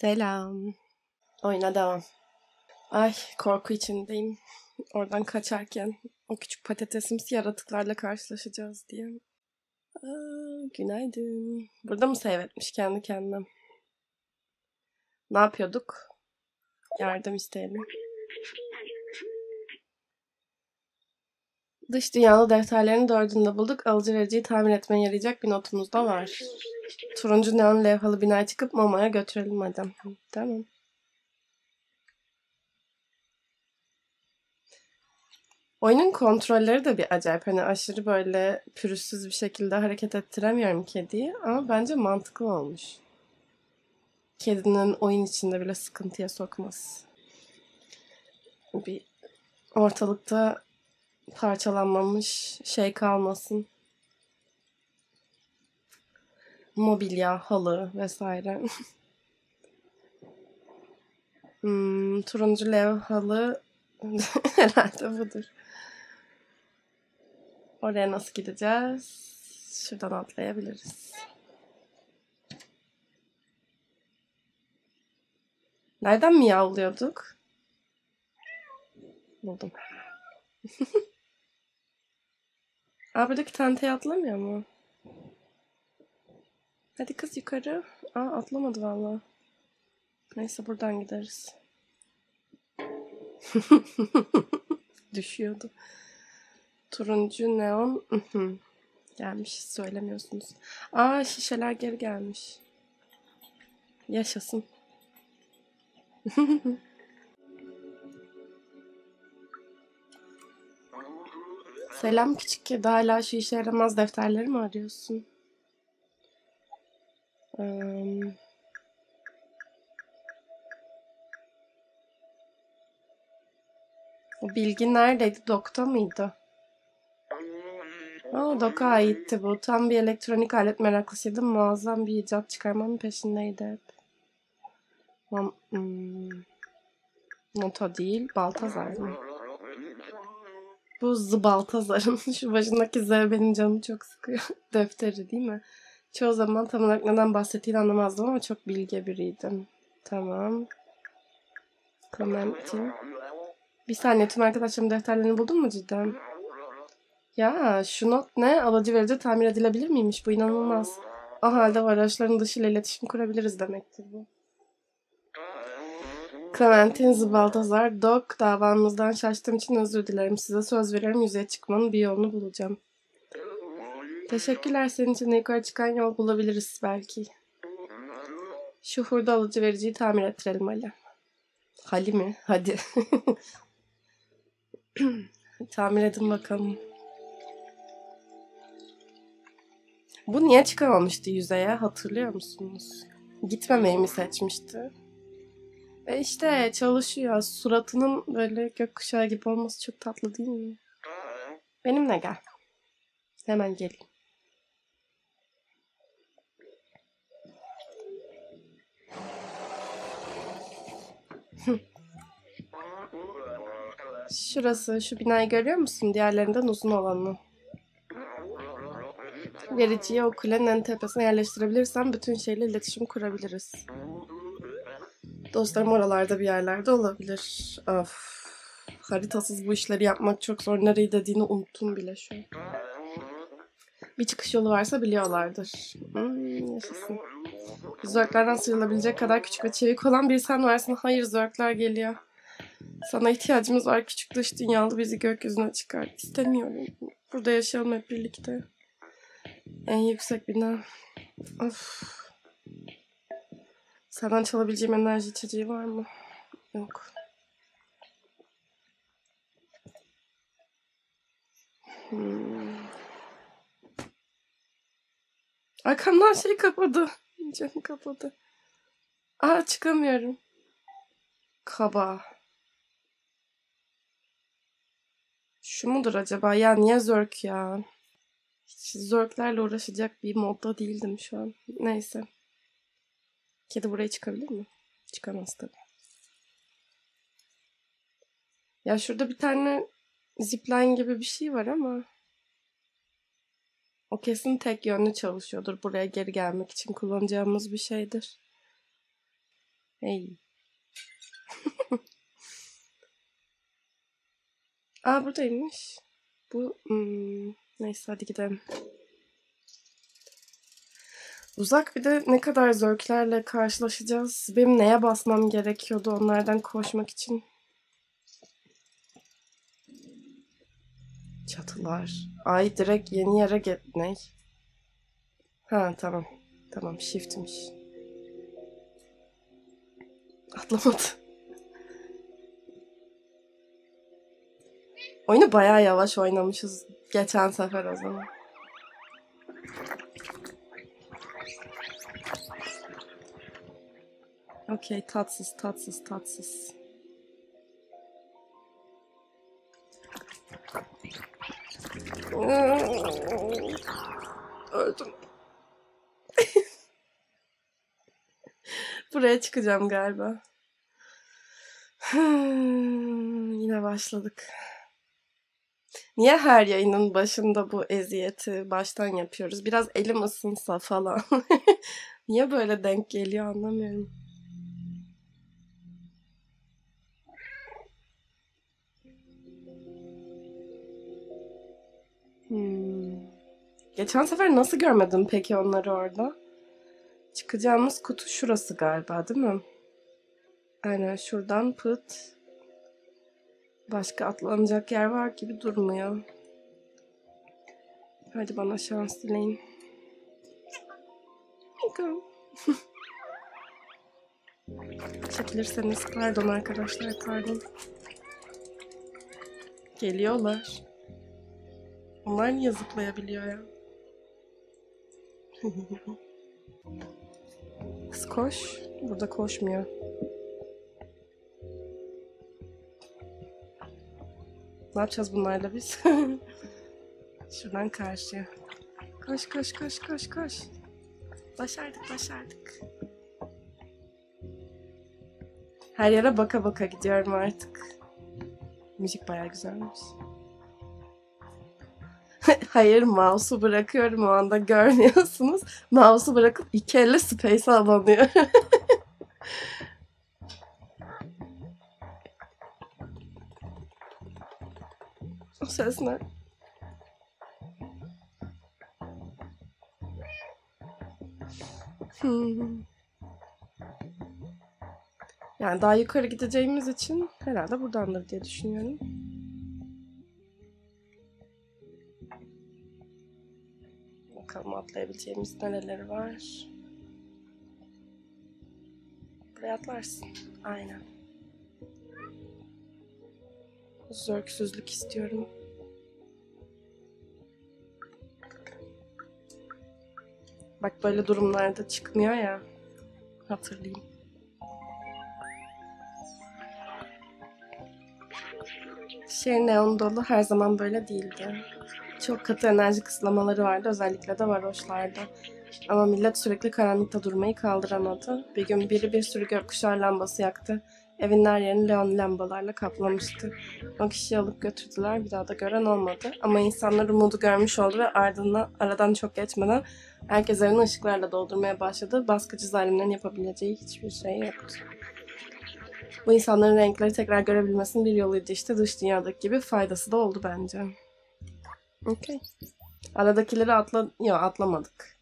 Selam. Oyuna devam. Ay korku içindeyim. Oradan kaçarken o küçük patatesimsi yaratıklarla karşılaşacağız diye. Aa, günaydın. Burada mı seyretmiş kendi kendine? Ne yapıyorduk? Yardım isteyelim. Dış dünyalı defterlerin dördünde bulduk. Alıcı vericiyi tahmin etmeye yarayacak bir notumuz da var. Turuncu neon levhalı binaya çıkıp mamaya götürelim hadi. Tamam. Oyunun kontrolleri de bir acayip. Hani aşırı böyle pürüzsüz bir şekilde hareket ettiremiyorum kediyi. Ama bence mantıklı olmuş. Kedinin oyun içinde bile sıkıntıya sokmaz. Bir ortalıkta parçalanmamış şey kalmasın. Mobilya, halı vesaire. hmm, turuncu lev halı herhalde budur. Oraya nasıl gideceğiz? Şuradan atlayabiliriz. Nereden miyavlıyorduk? Buldum. Aa buradaki tenteye atlamıyor mu? Hadi kız yukarı. Aa atlamadı valla. Neyse buradan gideriz. Düşüyordu. Turuncu neon. gelmiş söylemiyorsunuz. Aa şişeler geri gelmiş. Yaşasın. Selam küçük kedi. Hala şu işe yaramaz defterleri mi arıyorsun? Ee, o bilgi neredeydi? Dokta mıydı? Aa, Dok'a aitti bu. Tam bir elektronik alet meraklısıydım. Muazzam bir icat çıkarmanın peşindeydi hep. Hmm. Nota değil. Baltazar mı? Bu Zbaltazar'ın şu başındaki Z benim canımı çok sıkıyor. Defteri değil mi? Çoğu zaman tam olarak neden bahsettiğini anlamazdım ama çok bilge biriydim. Tamam. Clementine. Bir saniye tüm arkadaşlarım defterlerini buldun mu cidden? Ya şu not ne? Alıcı verici tamir edilebilir miymiş? Bu inanılmaz. O halde araçların dışıyla iletişim kurabiliriz demektir bu. Clementine Zbaltazar, Dok, davanızdan şaştığım için özür dilerim. Size söz veriyorum yüzeye çıkmanın bir yolunu bulacağım. Teşekkürler senin için yukarı çıkan yol bulabiliriz belki. Şu hurda alıcı vericiyi tamir ettirelim Ali. Hali mi? Hadi. tamir edin bakalım. Bu niye çıkamamıştı yüzeye hatırlıyor musunuz? Gitmemeyi mi seçmişti? E işte çalışıyor. Suratının böyle gökkuşağı gibi olması çok tatlı değil mi? Benimle gel. Hemen geleyim. Şurası, şu binayı görüyor musun? Diğerlerinden uzun olanı. Vericiyi o kulenin en tepesine yerleştirebilirsem bütün şeyle iletişim kurabiliriz. Dostlarım oralarda bir yerlerde olabilir. Of. Haritasız bu işleri yapmak çok zor. Nereyi dediğini unuttum bile şu an. Bir çıkış yolu varsa biliyorlardır. Hmm, yaşasın. Zörklerden sıyrılabilecek kadar küçük ve çevik olan bir sen varsın. Hayır zörkler geliyor. Sana ihtiyacımız var. Küçük dış dünyalı bizi gökyüzüne çıkar. İstemiyorum. Burada yaşayalım hep birlikte. En yüksek bina. Of. Senden çalabileceğim enerji içeceği var mı? Yok. Hmm. Arkamdan şey kapadı. Cam kapadı. Aa çıkamıyorum. Kaba. Şu mudur acaba? Ya niye zörk ya? Hiç zörklerle uğraşacak bir modda değildim şu an. Neyse. Kedi buraya çıkabilir mi? Çıkamaz tabii. Ya şurada bir tane zipline gibi bir şey var ama o kesin tek yönlü çalışıyordur. Buraya geri gelmek için kullanacağımız bir şeydir. Hey. Aa buradaymış. Bu hmm, neyse hadi gidelim. Uzak bir de ne kadar zevklerle karşılaşacağız. Benim neye basmam gerekiyordu onlardan koşmak için? Çatılar. Ay direkt yeni yere get... Ne? Ha tamam. Tamam shift'miş. Atlamadı. Oyunu bayağı yavaş oynamışız geçen sefer o zaman. Okey tatsız tatsız tatsız. Öldüm. Buraya çıkacağım galiba. Yine başladık. Niye her yayının başında bu eziyeti baştan yapıyoruz? Biraz elim ısınsa falan. Niye böyle denk geliyor anlamıyorum. Hmm. Geçen sefer nasıl görmedim peki onları orada? Çıkacağımız kutu şurası galiba değil mi? Aynen şuradan pıt. Başka atlanacak yer var gibi durmuyor. Hadi bana şans dileyin. Çekilirseniz pardon arkadaşlar pardon. Geliyorlar. Onlar niye zıplayabiliyor ya? Kız koş. Burada koşmuyor. Ne yapacağız bunlarla biz? Şuradan karşıya. Koş koş koş koş koş. Başardık başardık. Her yere baka baka gidiyorum artık. Müzik bayağı güzelmiş. Hayır mouse'u bırakıyorum o anda görmüyorsunuz. Mouse'u bırakıp iki elle space'e abanıyor. ses ne? Hmm. Yani daha yukarı gideceğimiz için herhalde buradandır diye düşünüyorum. Atlayabileceğimiz nereleri var. Buraya atlarsın. Aynen. Zörksüzlük istiyorum. Bak böyle durumlarda çıkmıyor ya. Hatırlayayım. Şehir neon dolu her zaman böyle değildi. Çok katı enerji kısıtlamaları vardı özellikle de varoşlarda. Ama millet sürekli karanlıkta durmayı kaldıramadı. Bir gün biri bir sürü gökkuşağı lambası yaktı. Evin her yerini leon lambalarla kaplamıştı. O kişiyi alıp götürdüler. Bir daha da gören olmadı. Ama insanlar umudu görmüş oldu ve ardından aradan çok geçmeden herkes evini ışıklarla doldurmaya başladı. Baskıcı zalimlerin yapabileceği hiçbir şey yoktu. Bu insanların renkleri tekrar görebilmesinin bir yoluydu işte dış dünyadaki gibi faydası da oldu bence. Okey. Aradakileri atla... Yok atlamadık.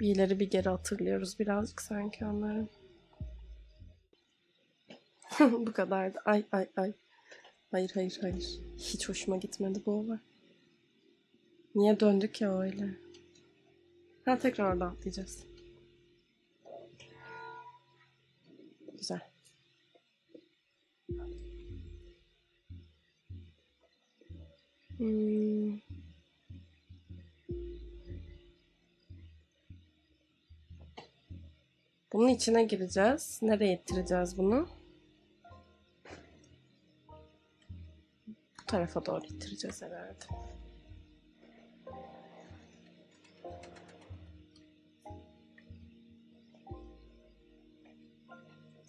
Bir ileri bir geri hatırlıyoruz birazcık sanki onları. bu kadardı. Ay ay ay. Hayır hayır hayır. Hiç hoşuma gitmedi bu olay. Niye döndük ya öyle? Ha tekrar orada atlayacağız. Hmm. Bunun içine gireceğiz. Nereye ittireceğiz bunu? Bu tarafa doğru ittireceğiz herhalde.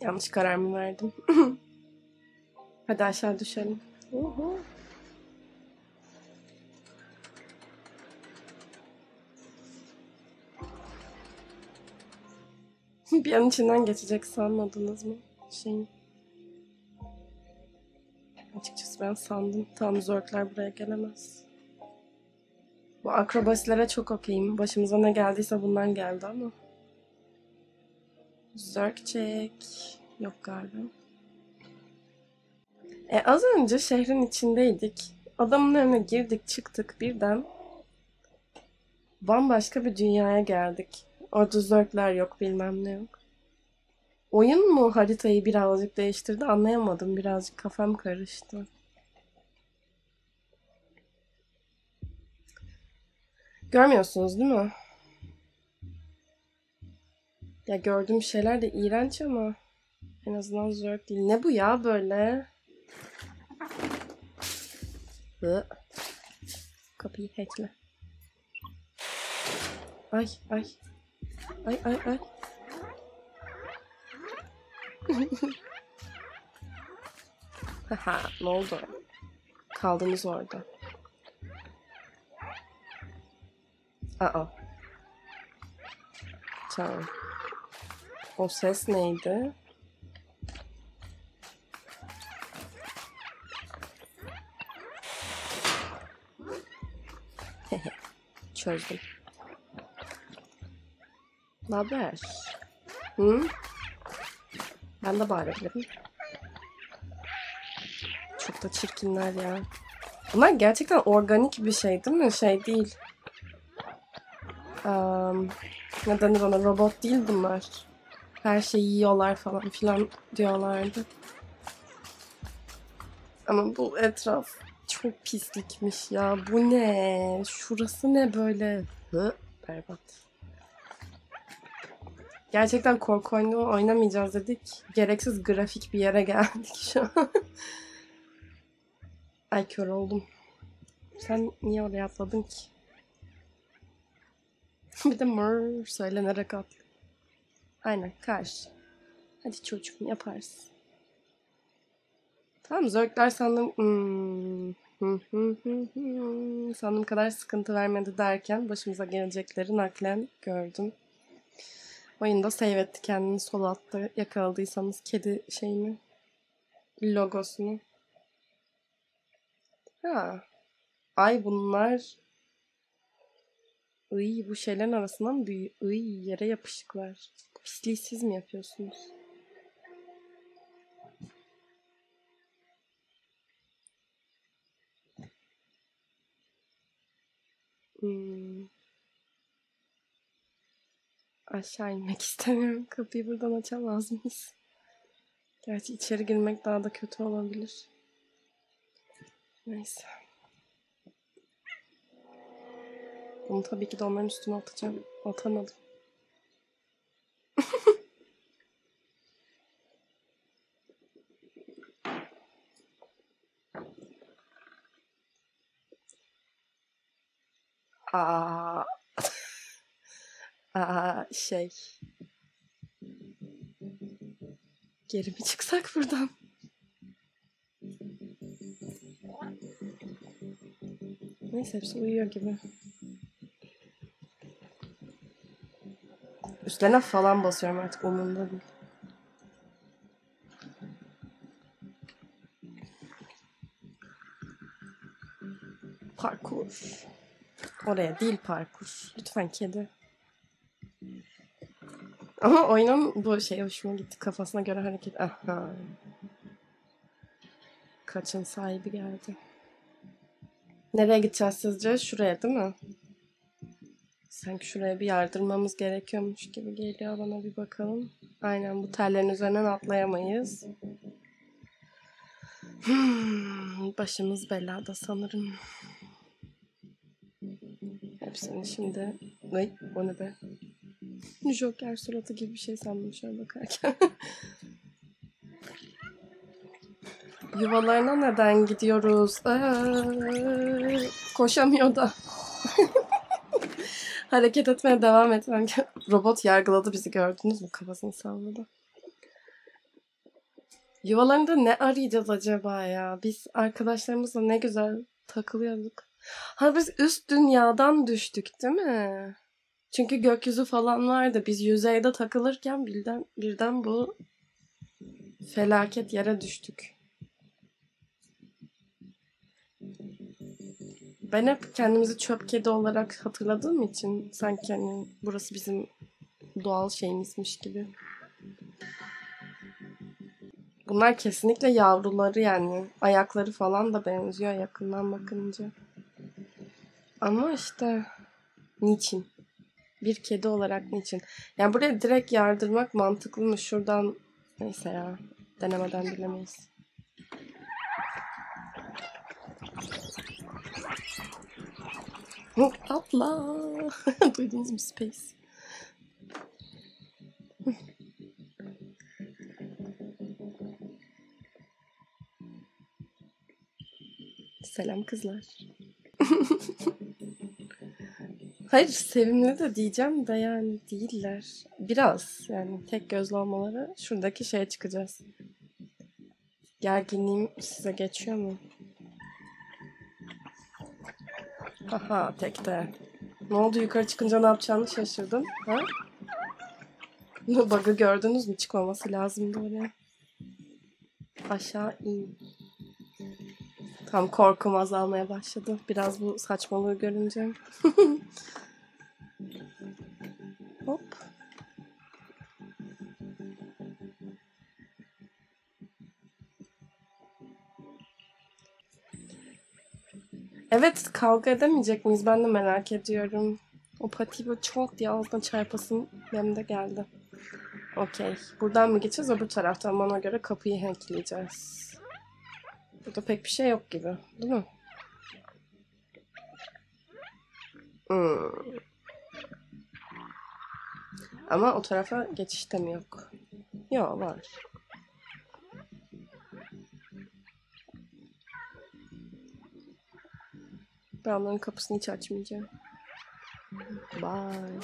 Yanlış karar mı verdim? Hadi aşağı düşelim. Uhu. bir an içinden geçecek sanmadınız mı? Şeyin. Açıkçası ben sandım. Tam zörkler buraya gelemez. Bu akrobasilere çok okeyim. Başımıza ne geldiyse bundan geldi ama. Zörk çek. Yok galiba. E az önce şehrin içindeydik. Adamın önüne girdik çıktık birden. Bambaşka bir dünyaya geldik. Orada zörkler yok bilmem ne yok. Oyun mu haritayı birazcık değiştirdi anlayamadım. Birazcık kafam karıştı. Görmüyorsunuz değil mi? Ya gördüğüm şeyler de iğrenç ama en azından zörk değil. Ne bu ya böyle? Kapıyı hackle. Ay ay. Ay ay ay. Haha ne oldu? Kaldınız orada. Aa. Tamam. O ses neydi? Çözdüm. Ne haber? Hı? Ben de bağırabilirim. Çok da çirkinler ya. Bunlar gerçekten organik bir şey değil mi? Şey değil. Um, ne denir ona? Robot değil bunlar. Her şeyi yiyorlar falan filan diyorlardı. Ama bu etraf çok pislikmiş ya. Bu ne? Şurası ne böyle? Hı, berbat. Gerçekten korku oyunu oynamayacağız dedik. Gereksiz grafik bir yere geldik şu an. Ay kör oldum. Sen niye oraya atladın ki? bir de mır söylenerek at. Aynen karşı. Hadi çocuğum yaparsın. Tamam zörkler sandım hmm, sandım kadar sıkıntı vermedi derken başımıza gelecekleri naklen gördüm. Oyunda save etti kendini sol altta yakaladıysanız kedi şeyini logosunu. Ha. Ay bunlar Iy bu şeylerin arasından büyü. Iy yere yapışıklar. Pisliği siz mi yapıyorsunuz? Hmm. Aşağı inmek istemiyorum. Kapıyı buradan açamaz mıyız? Gerçi içeri girmek daha da kötü olabilir. Neyse. Bunu tabii ki de onların üstüne atacağım. Atamadım. Aa. Aa şey. Geri mi çıksak buradan? Neyse hepsi uyuyor gibi. Üstlerine falan basıyorum artık umurumda değil. Parkur. Oraya değil parkur. Lütfen kedi. Ama oyunun bu şey hoşuma gitti. Kafasına göre hareket. Aha. Kaçın sahibi geldi. Nereye gideceğiz sizce? Şuraya değil mi? Sanki şuraya bir yardırmamız gerekiyormuş gibi geliyor bana bir bakalım. Aynen bu tellerin üzerinden atlayamayız. Hmm, başımız belada sanırım. Hepsini şimdi... Ay o ne be? Joker suratı gibi bir şey sandım şöyle bakarken. Yuvalarına neden gidiyoruz? Ee, koşamıyor da. Hareket etmeye devam etmem. Robot yargıladı bizi gördünüz mü? Kafasını salladı. Yuvalarında ne arayacağız acaba ya? Biz arkadaşlarımızla ne güzel takılıyorduk. Ha biz üst dünyadan düştük değil mi? Çünkü gökyüzü falan vardı. Biz yüzeyde takılırken birden, birden bu felaket yere düştük. Ben hep kendimizi çöp kedi olarak hatırladığım için sanki hani burası bizim doğal şeyimizmiş gibi. Bunlar kesinlikle yavruları yani. Ayakları falan da benziyor yakından bakınca. Ama işte niçin? Bir kedi olarak niçin? Yani buraya direkt yardırmak mantıklı mı? Şuradan neyse ya denemeden bilemeyiz. Atla. Duydunuz mu Space? Selam kızlar. Hayır sevimli de diyeceğim de yani değiller. Biraz yani tek gözlü olmaları şuradaki şeye çıkacağız. Gerginliğim size geçiyor mu? Aha tekte. Ne oldu yukarı çıkınca ne yapacağını şaşırdım. Ha? Bug'ı gördünüz mü? Çıkmaması lazımdı oraya. Aşağı in. Tam korkum azalmaya başladı. Biraz bu saçmalığı görünce. Hop. Evet kavga edemeyecek miyiz? Ben de merak ediyorum. O patiyi böyle çok diye ağzına çarpasın benim de geldi. Okey. Buradan mı geçeceğiz öbür taraftan? Bana göre kapıyı hackleyeceğiz. Burada pek bir şey yok gibi. Değil mi? Hmm. Ama o tarafa geçiş de mi yok? Yok var. Ben onların kapısını hiç açmayacağım. Bye.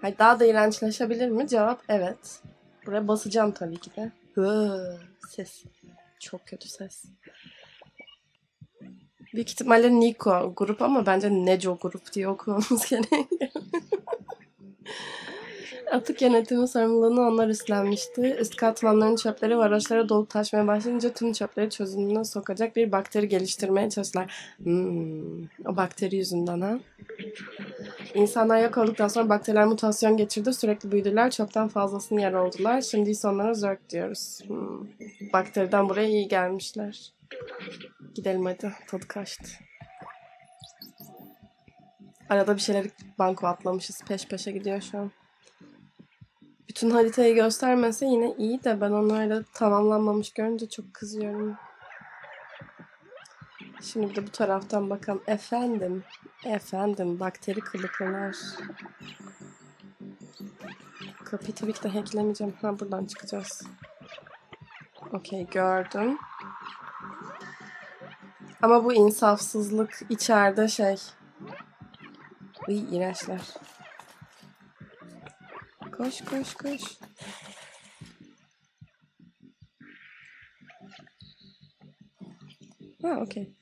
Hayır, daha da iğrençleşebilir mi? Cevap evet. Buraya basacağım tabii ki de. Ses. Çok kötü ses. Büyük ihtimalle Nico grup ama bence Neco grup diye okumamız gerekiyor. Atık yönetimi sorumluluğunu onlar üstlenmişti. Üst katmanların çöpleri varoşlara dolup taşmaya başlayınca tüm çöpleri çözümüne sokacak bir bakteri geliştirmeye çalıştılar. Hmm, o bakteri yüzünden ha. İnsanlar yok olduktan sonra bakteriler mutasyon geçirdi. Sürekli büyüdüler. Çoktan fazlasını yer oldular. Şimdi ise onlara zörk diyoruz. Hmm. Bakteriden buraya iyi gelmişler. Gidelim hadi. Tadı kaçtı. Arada bir şeyler banko atlamışız. Peş peşe gidiyor şu an. Bütün haritayı göstermese yine iyi de ben onlarla tamamlanmamış görünce çok kızıyorum. Şimdi bir de bu taraftan bakalım. Efendim. Efendim. Bakteri kılıklılar. Kapıyı tabii ki de hacklemeyeceğim. Ha buradan çıkacağız. Okey gördüm. Ama bu insafsızlık içeride şey. Iy iğrençler. Koş koş koş. Ha okey.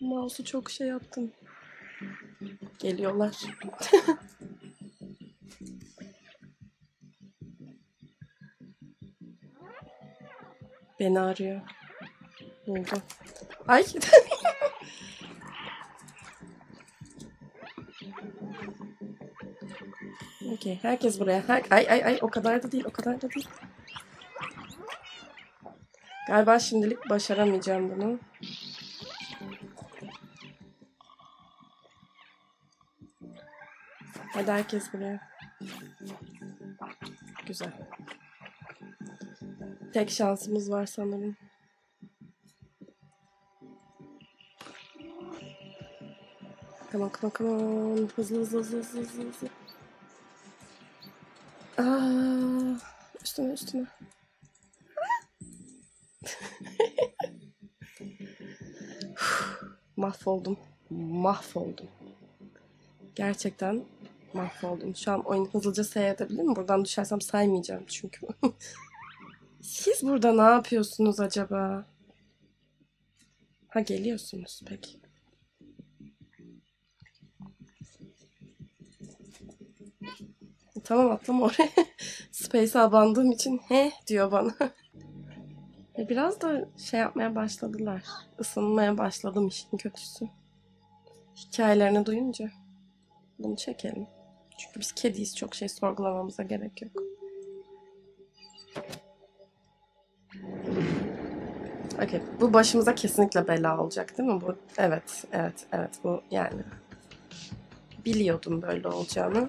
Mouse'u çok şey yaptım. Geliyorlar. Beni arıyor. Oldu? Ay. Okey. Herkes buraya. Her... Ay ay ay o kadar da değil. O kadar da değil. Galiba şimdilik başaramayacağım bunu. Hadi herkes buraya. Güzel. Tek şansımız var sanırım. Come on, come on, come on. Hızlı hızlı hızlı hızlı hızlı. hızlı. Aa, üstüme üstüme. Mahvoldum. Mahvoldum. Gerçekten mahvoldum. Şu an oyunu hızlıca seyredebilir miyim? Buradan düşersem saymayacağım çünkü. Siz burada ne yapıyorsunuz acaba? Ha geliyorsunuz peki. Tamam atlama oraya. Space'e bandığım için he diyor bana. E biraz da şey yapmaya başladılar. Isınmaya başladım işin kötüsü. Hikayelerini duyunca bunu çekelim. Çünkü biz kediyiz çok şey sorgulamamıza gerek yok. Okey. Bu başımıza kesinlikle bela olacak değil mi bu? Evet, evet, evet. Bu yani. Biliyordum böyle olacağını.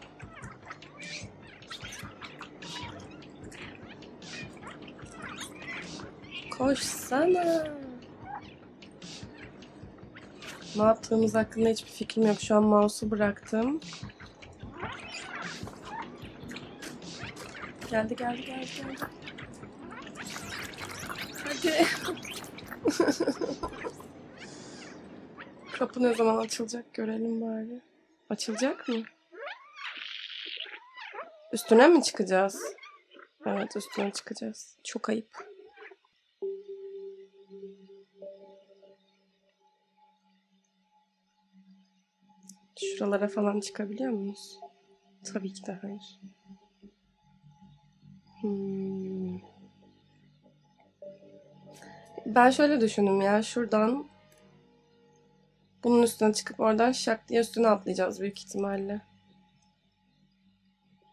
Koşsana. Ne yaptığımız hakkında hiçbir fikrim yok. Şu an mouse'u bıraktım. Geldi geldi geldi geldi. Hadi. Kapı ne zaman açılacak görelim bari. Açılacak mı? Üstüne mi çıkacağız? Evet üstüne çıkacağız. Çok ayıp. Şuralara falan çıkabiliyor muyuz? Tabii ki de hayır. Hmm. Ben şöyle düşündüm ya şuradan bunun üstüne çıkıp oradan şak diye üstüne atlayacağız büyük ihtimalle.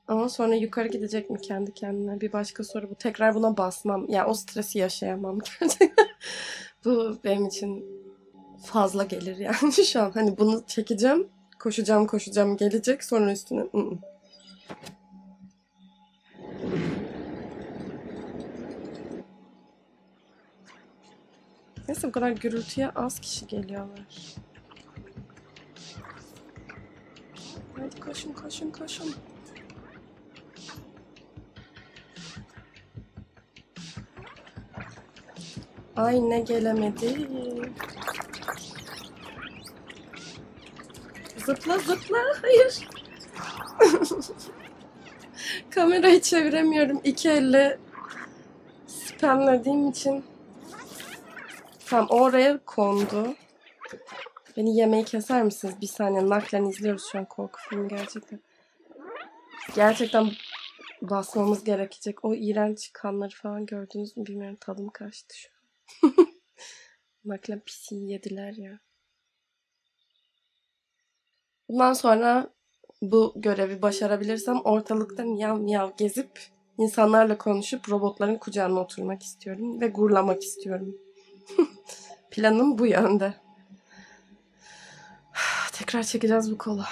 Ama sonra yukarı gidecek mi kendi kendine? Bir başka soru bu. Tekrar buna basmam. Ya o stresi yaşayamam gerçekten. bu benim için fazla gelir yani şu an. Hani bunu çekeceğim. Koşacağım koşacağım gelecek sonra üstüne. ı ı-ı. Neyse bu kadar gürültüye az kişi geliyorlar. Hadi koşun koşun koşun. Ay ne gelemedi. Zıpla zıpla. Hayır. Kamerayı çeviremiyorum. İki elle spamlediğim için. Tamam oraya kondu. Beni yemeği keser misiniz? Bir saniye naklen izliyoruz şu an korku filmi gerçekten. Gerçekten basmamız gerekecek. O iğrenç kanları falan gördünüz mü bilmiyorum. Tadım kaçtı şu an. naklen pisiyi yediler ya. Bundan sonra bu görevi başarabilirsem ortalıkta miyav miyav gezip insanlarla konuşup robotların kucağına oturmak istiyorum ve gurlamak istiyorum. Planım bu yönde. Tekrar çekeceğiz bu kolu.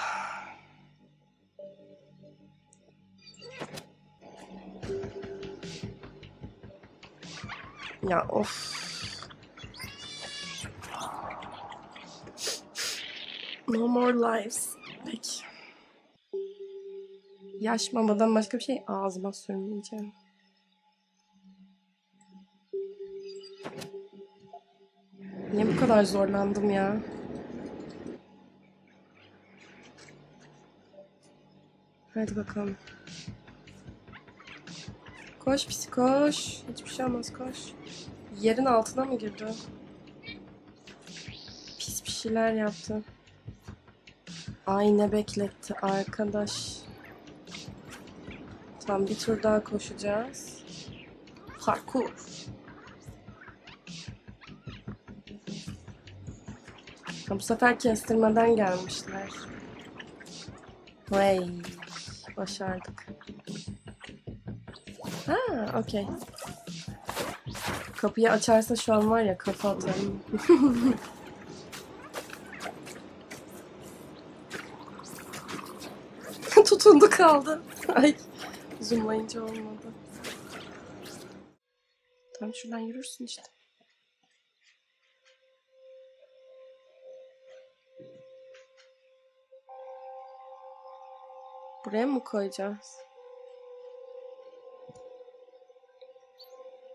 Ya of. No more lives. Peki. Yaş mamadan başka bir şey ağzıma sürmeyeceğim. Niye bu kadar zorlandım ya? Hadi bakalım. Koş pisi koş. Hiçbir şey olmaz koş. Yerin altına mı girdi? Pis bir şeyler yaptı. Ay ne bekletti arkadaş. Tamam bir tur daha koşacağız. Parkur. Bu sefer kestirmeden gelmişler. Vay. Başardık. Ha, okey. Kapıyı açarsa şu an var ya kafa atarım. Tutundu kaldı. Ay. Zoomlayınca olmadı. Tam şuradan yürürsün işte. Buraya mı koyacağız?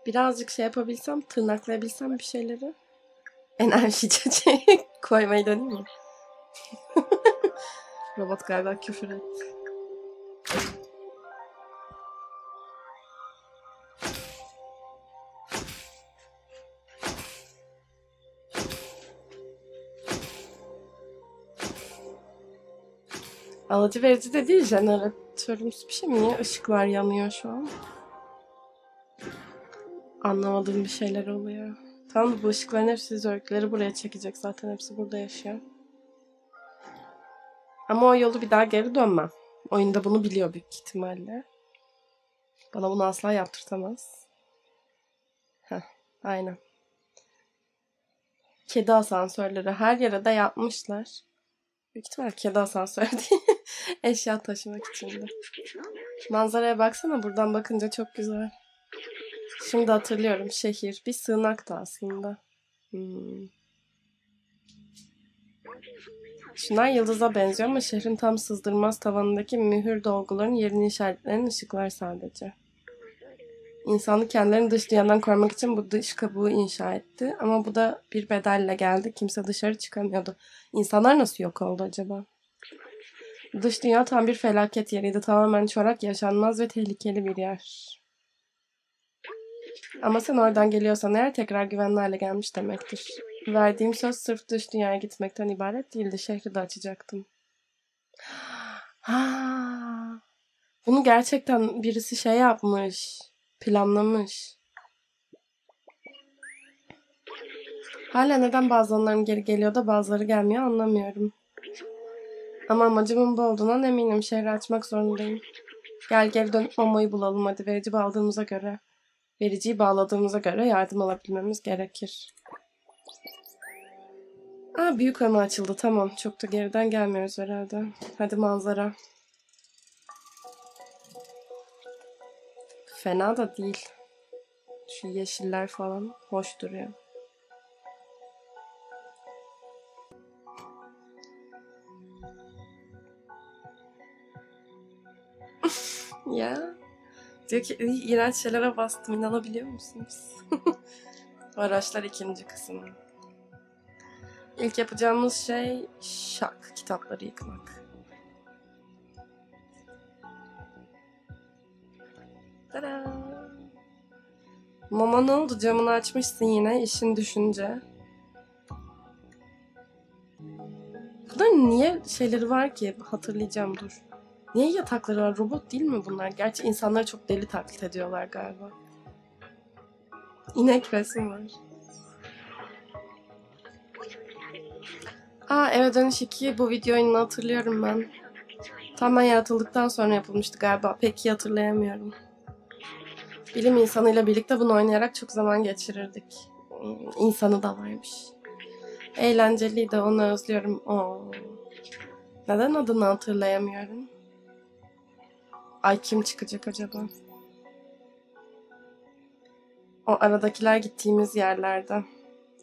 Birazcık şey yapabilsem, tırnaklayabilsem bir şeyleri. Enerji içeceği koymayı deneyim mi? Robot galiba küfür etti. Alıcı verici de değil jeneratörümüz bir şey mi? Niye ışıklar yanıyor şu an? Anlamadığım bir şeyler oluyor. Tamam bu ışıkların hepsi zörkleri buraya çekecek. Zaten hepsi burada yaşıyor. Ama o yolu bir daha geri dönmem. Oyunda bunu biliyor büyük ihtimalle. Bana bunu asla yaptırtamaz. Heh, aynen. Kedi asansörleri her yere de yapmışlar. Büyük ihtimal kedi asansörü değil. Eşya taşımak için de. Manzaraya baksana buradan bakınca çok güzel. Şimdi hatırlıyorum şehir. Bir sığınak da aslında. Hmm. Şunlar yıldıza benziyor ama şehrin tam sızdırmaz tavanındaki mühür dolguların yerini işaretleyen ışıklar sadece. İnsanlık kendilerini dış dünyadan korumak için bu dış kabuğu inşa etti. Ama bu da bir bedelle geldi. Kimse dışarı çıkamıyordu. İnsanlar nasıl yok oldu acaba? Dış dünya tam bir felaket yeriydi. Tamamen çorak, yaşanmaz ve tehlikeli bir yer. Ama sen oradan geliyorsan eğer tekrar güvenli hale gelmiş demektir. Verdiğim söz sırf dış dünyaya gitmekten ibaret değildi. Şehri de açacaktım. Ha, bunu gerçekten birisi şey yapmış. Planlamış. Hala neden bazı onların geri geliyor da bazıları gelmiyor anlamıyorum. Ama amacımın bu olduğundan eminim. Şehri açmak zorundayım. Gel geri dönüp Momo'yu bulalım hadi. Verici bağladığımıza göre. Vericiyi bağladığımıza göre yardım alabilmemiz gerekir. Aa büyük ana açıldı tamam. Çok da geriden gelmiyoruz herhalde. Hadi manzara. Fena da değil. Şu yeşiller falan hoş duruyor. Ya. Diyor ki "Iy, iğrenç şeylere bastım inanabiliyor musunuz? Araçlar ikinci kısmı. İlk yapacağımız şey şak kitapları yıkmak. Tada! Mama ne oldu? Camını açmışsın yine işin düşünce. Bunların niye şeyleri var ki? Hatırlayacağım dur. Niye yatakları var? Robot değil mi bunlar? Gerçi insanları çok deli taklit ediyorlar galiba. İnek resim var. Aa eve dönüş 2 bu video oyununu hatırlıyorum ben. Tamamen yaratıldıktan sonra yapılmıştı galiba. Pek iyi hatırlayamıyorum. Bilim insanıyla birlikte bunu oynayarak çok zaman geçirirdik. İnsanı da varmış. Eğlenceliydi onu özlüyorum. Oo. Neden adını hatırlayamıyorum? Ay kim çıkacak acaba? O aradakiler gittiğimiz yerlerde.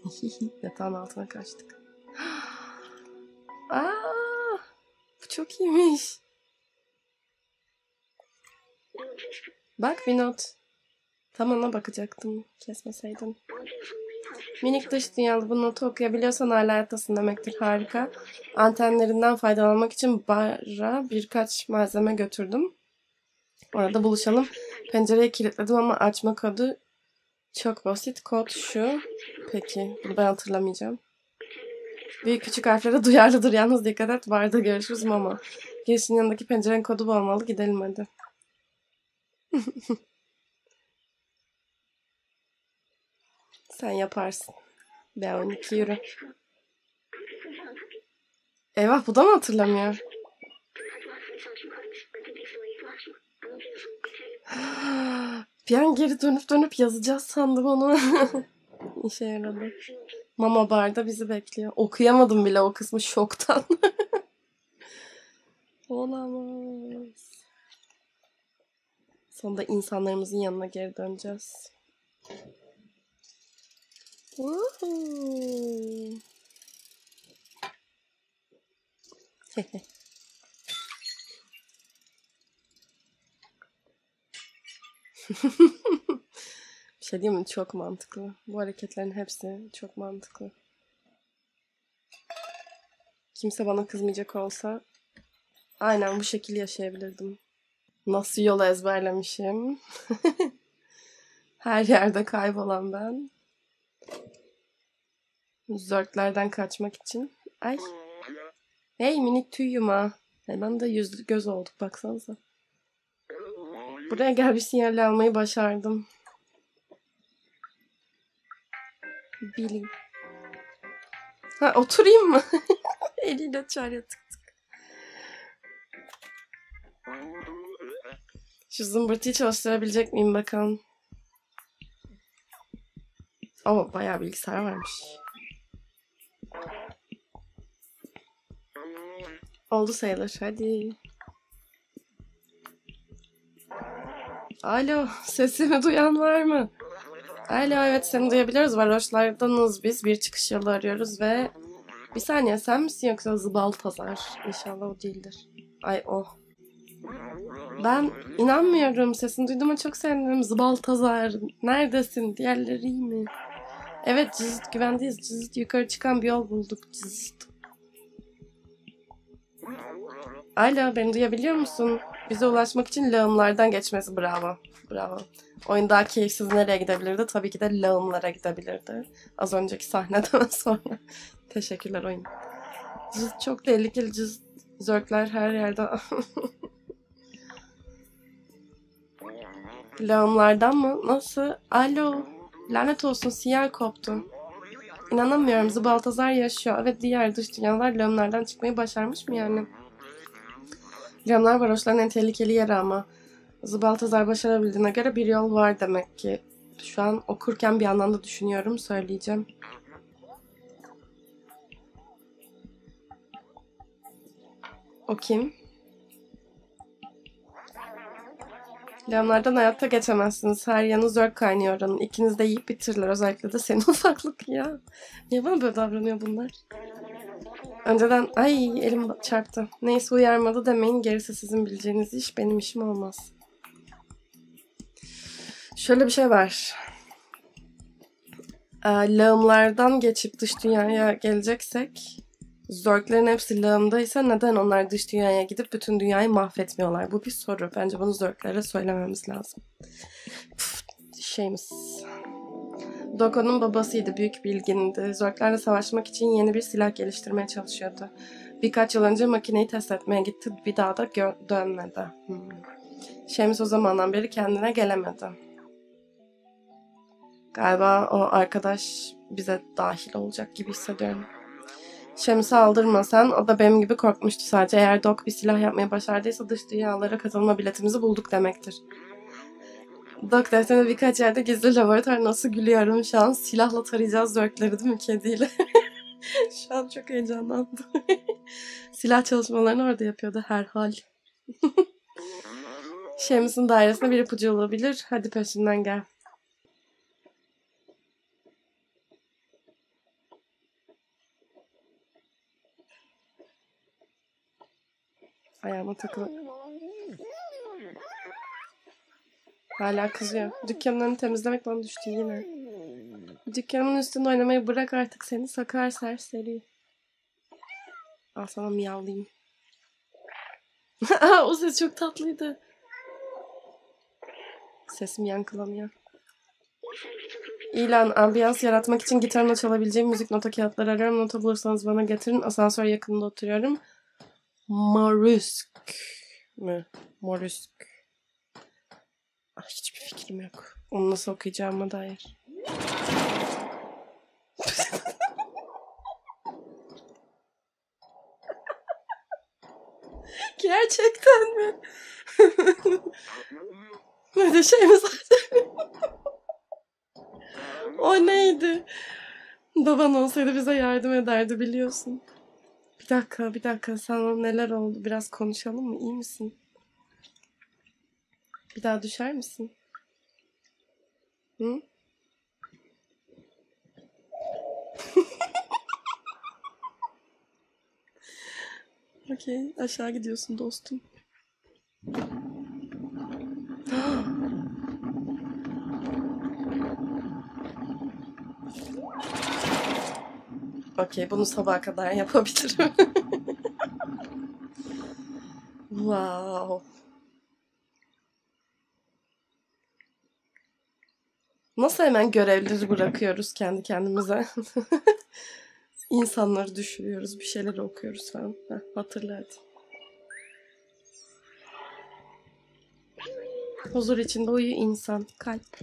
Yatağın altına kaçtık. Aa, bu çok iyiymiş. Bak bir not. Tam ona bakacaktım. Kesmeseydim. Minik dış dünyalı bu notu okuyabiliyorsan hala hayattasın demektir. Harika. Antenlerinden faydalanmak için bara birkaç malzeme götürdüm. Orada buluşalım. Pencereyi kilitledim ama açma kodu çok basit. Kod şu. Peki. Bunu ben hatırlamayacağım. Büyük küçük harflere duyarlıdır. Yalnız dikkat et. Barda görüşürüz mama. Girişin yanındaki pencerenin kodu bu olmalı. Gidelim hadi. Sen yaparsın. B12 yürü. Eyvah bu da mı hatırlamıyor? Bir an geri dönüp dönüp yazacağız sandım onu. İşe yaradı. Mama barda bizi bekliyor. Okuyamadım bile o kısmı şoktan. Olamaz. Sonunda insanlarımızın yanına geri döneceğiz. Woohoo. Bir şey diyeyim mi? Çok mantıklı. Bu hareketlerin hepsi çok mantıklı. Kimse bana kızmayacak olsa aynen bu şekilde yaşayabilirdim. Nasıl yolu ezberlemişim. Her yerde kaybolan ben. Zörklerden kaçmak için. Ay. Hey minik tüy yumağı. Hemen de yüz göz olduk baksanıza. Buraya gel bir sinyal almayı başardım. Billy. Ha oturayım mı? Eliyle çağırıyor tık tık. Şu zımbırtıyı çalıştırabilecek miyim bakalım. Oo bayağı bilgisayar varmış. Oldu sayılır hadi. Alo sesimi duyan var mı? Alo evet seni duyabiliyoruz. Varoşlardanız biz. Bir çıkış yolu arıyoruz ve bir saniye sen misin yoksa Zıbaltazar? İnşallah o değildir. Ay o. Ben inanmıyorum. Sesini duyduğuma çok sevindim. Zıbaltazar. Neredesin? Diğerleri iyi mi? Evet cızıt güvendeyiz. Cızıt yukarı çıkan bir yol bulduk. Cızıt. Alo beni duyabiliyor musun? Bize ulaşmak için lağımlardan geçmesi bravo. Bravo. Oyun daha keyifsiz nereye gidebilirdi? Tabii ki de lağımlara gidebilirdi. Az önceki sahneden sonra. Teşekkürler oyun. Cız çok tehlikeli cız. Zörkler her yerde. Lağımlardan mı? Nasıl? Alo. Lanet olsun sinyal koptu. İnanamıyorum Zıbaltazar yaşıyor. Evet diğer dış dünyalar lağımlardan çıkmayı başarmış mı yani? Lağımlar varoşların en tehlikeli yeri ama. Zıbaltazar başarabildiğine göre bir yol var demek ki. Şu an okurken bir yandan da düşünüyorum söyleyeceğim. O kim? Lamblardan hayatta geçemezsiniz. Her yanı zörk kaynıyor oranın. İkiniz de yiyip bitirirler. Özellikle de senin ufaklık ya. Niye bana böyle davranıyor bunlar? Önceden ay elim çarptı. Neyse uyarmadı demeyin. Gerisi sizin bileceğiniz iş. Benim işim olmaz. Şöyle bir şey var. Ee, lağımlardan geçip dış dünyaya geleceksek Zorkların hepsi lağımdaysa neden onlar dış dünyaya gidip bütün dünyayı mahvetmiyorlar? Bu bir soru. Bence bunu Zorklara söylememiz lazım. Püf, şeyimiz. Doko'nun babasıydı. Büyük bilgindi. Zorklarla savaşmak için yeni bir silah geliştirmeye çalışıyordu. Birkaç yıl önce makineyi test etmeye gitti. Bir daha da dönmedi. Hmm. Şeyimiz o zamandan beri kendine gelemedi. Galiba o arkadaş bize dahil olacak gibi hissediyorum. Şems'e aldırmasan o da benim gibi korkmuştu sadece. Eğer Dok bir silah yapmaya başardıysa dış dünyalara katılma biletimizi bulduk demektir. Dok defterinde birkaç yerde gizli laboratuvar nasıl gülüyorum şu an. Silahla tarayacağız dörkleri değil mi kediyle? şu an çok heyecanlandım. Silah çalışmalarını orada yapıyordu herhal. Şems'in dairesinde bir ipucu olabilir. Hadi peşinden gel. Ayağıma takılı. Hala kızıyor. Dükkanlarını temizlemek bana düştü yine. Dükkanımın üstünde oynamayı bırak artık seni sakar serseri. Al sana miyavlayayım. o ses çok tatlıydı. Sesim yankılanıyor. İlan, ambiyans yaratmak için gitarımla çalabileceğim müzik nota kağıtları arıyorum. Nota bulursanız bana getirin. Asansör yakınında oturuyorum. Marusk mü? Marusk. Ah, hiçbir fikrim yok. Onu nasıl okuyacağıma dair. Gerçekten mi? de şey mi zaten? o neydi? Baban olsaydı bize yardım ederdi biliyorsun. Bir dakika, bir dakika. Sana neler oldu? Biraz konuşalım mı? İyi misin? Bir daha düşer misin? Hı? Okey. Aşağı gidiyorsun dostum. Okey bunu sabaha kadar yapabilirim. wow. Nasıl hemen görevleri bırakıyoruz kendi kendimize? İnsanları düşünüyoruz, bir şeyler okuyoruz falan. Heh, hatırladım. Huzur içinde uyu insan, kalp.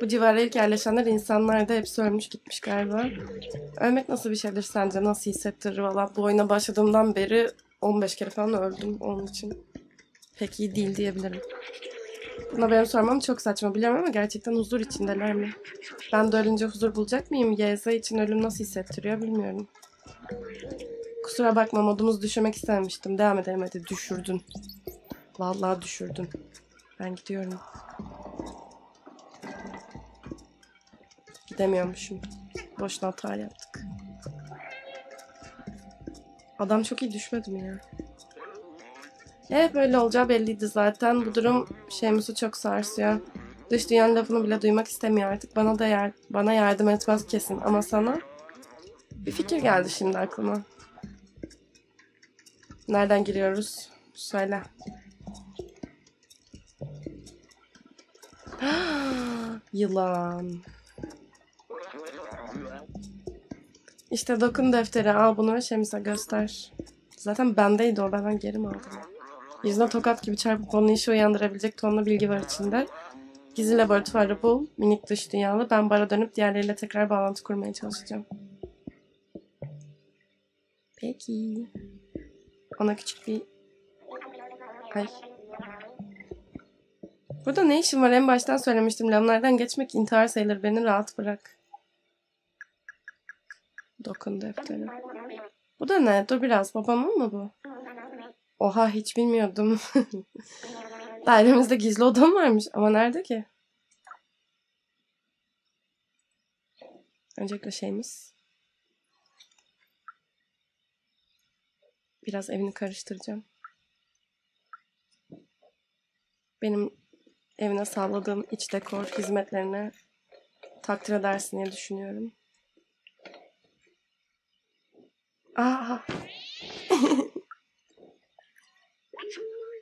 Bu civarda ilk yerleşenler insanlarda hepsi ölmüş gitmiş galiba. Ölmek nasıl bir şeydir sence? Nasıl hissettirir? Valla bu oyuna başladığımdan beri 15 kere falan öldüm onun için. Pek iyi değil diyebilirim. Buna benim sormam çok saçma biliyorum ama gerçekten huzur içindeler mi? Ben de ölünce huzur bulacak mıyım? YZ için ölüm nasıl hissettiriyor bilmiyorum. Kusura bakma modumuzu düşürmek istememiştim. Devam edelim hadi düşürdün. Vallahi düşürdün. Ben gidiyorum. Gidemiyormuşum. Boşuna hata yaptık. Adam çok iyi düşmedi mi ya? Evet böyle olacağı belliydi zaten. Bu durum Şemus'u çok sarsıyor. Dış dünyanın lafını bile duymak istemiyor artık. Bana da yar bana yardım etmez kesin ama sana bir fikir geldi şimdi aklıma. Nereden giriyoruz? Söyle. Yılan. İşte dokun defteri. Al bunu ve Şemis'e göster. Zaten bendeydi o. Benden geri mi aldın? Yüzüne tokat gibi çarpıp işi uyandırabilecek tonlu bilgi var içinde. Gizli laboratuvarı bul. Minik dış dünyalı. Ben bara dönüp diğerleriyle tekrar bağlantı kurmaya çalışacağım. Peki. Ona küçük bir... Ay. Burada ne işin var? En baştan söylemiştim. Lamlardan geçmek intihar sayılır. Beni rahat bırak. Dokun defteri. Bu da ne? Dur biraz. Babamın mı bu? Oha hiç bilmiyordum. Dairemizde gizli odam varmış. Ama nerede ki? Öncelikle şeyimiz. Biraz evini karıştıracağım. Benim evine sağladığım iç dekor hizmetlerine takdir edersin diye düşünüyorum. Aa.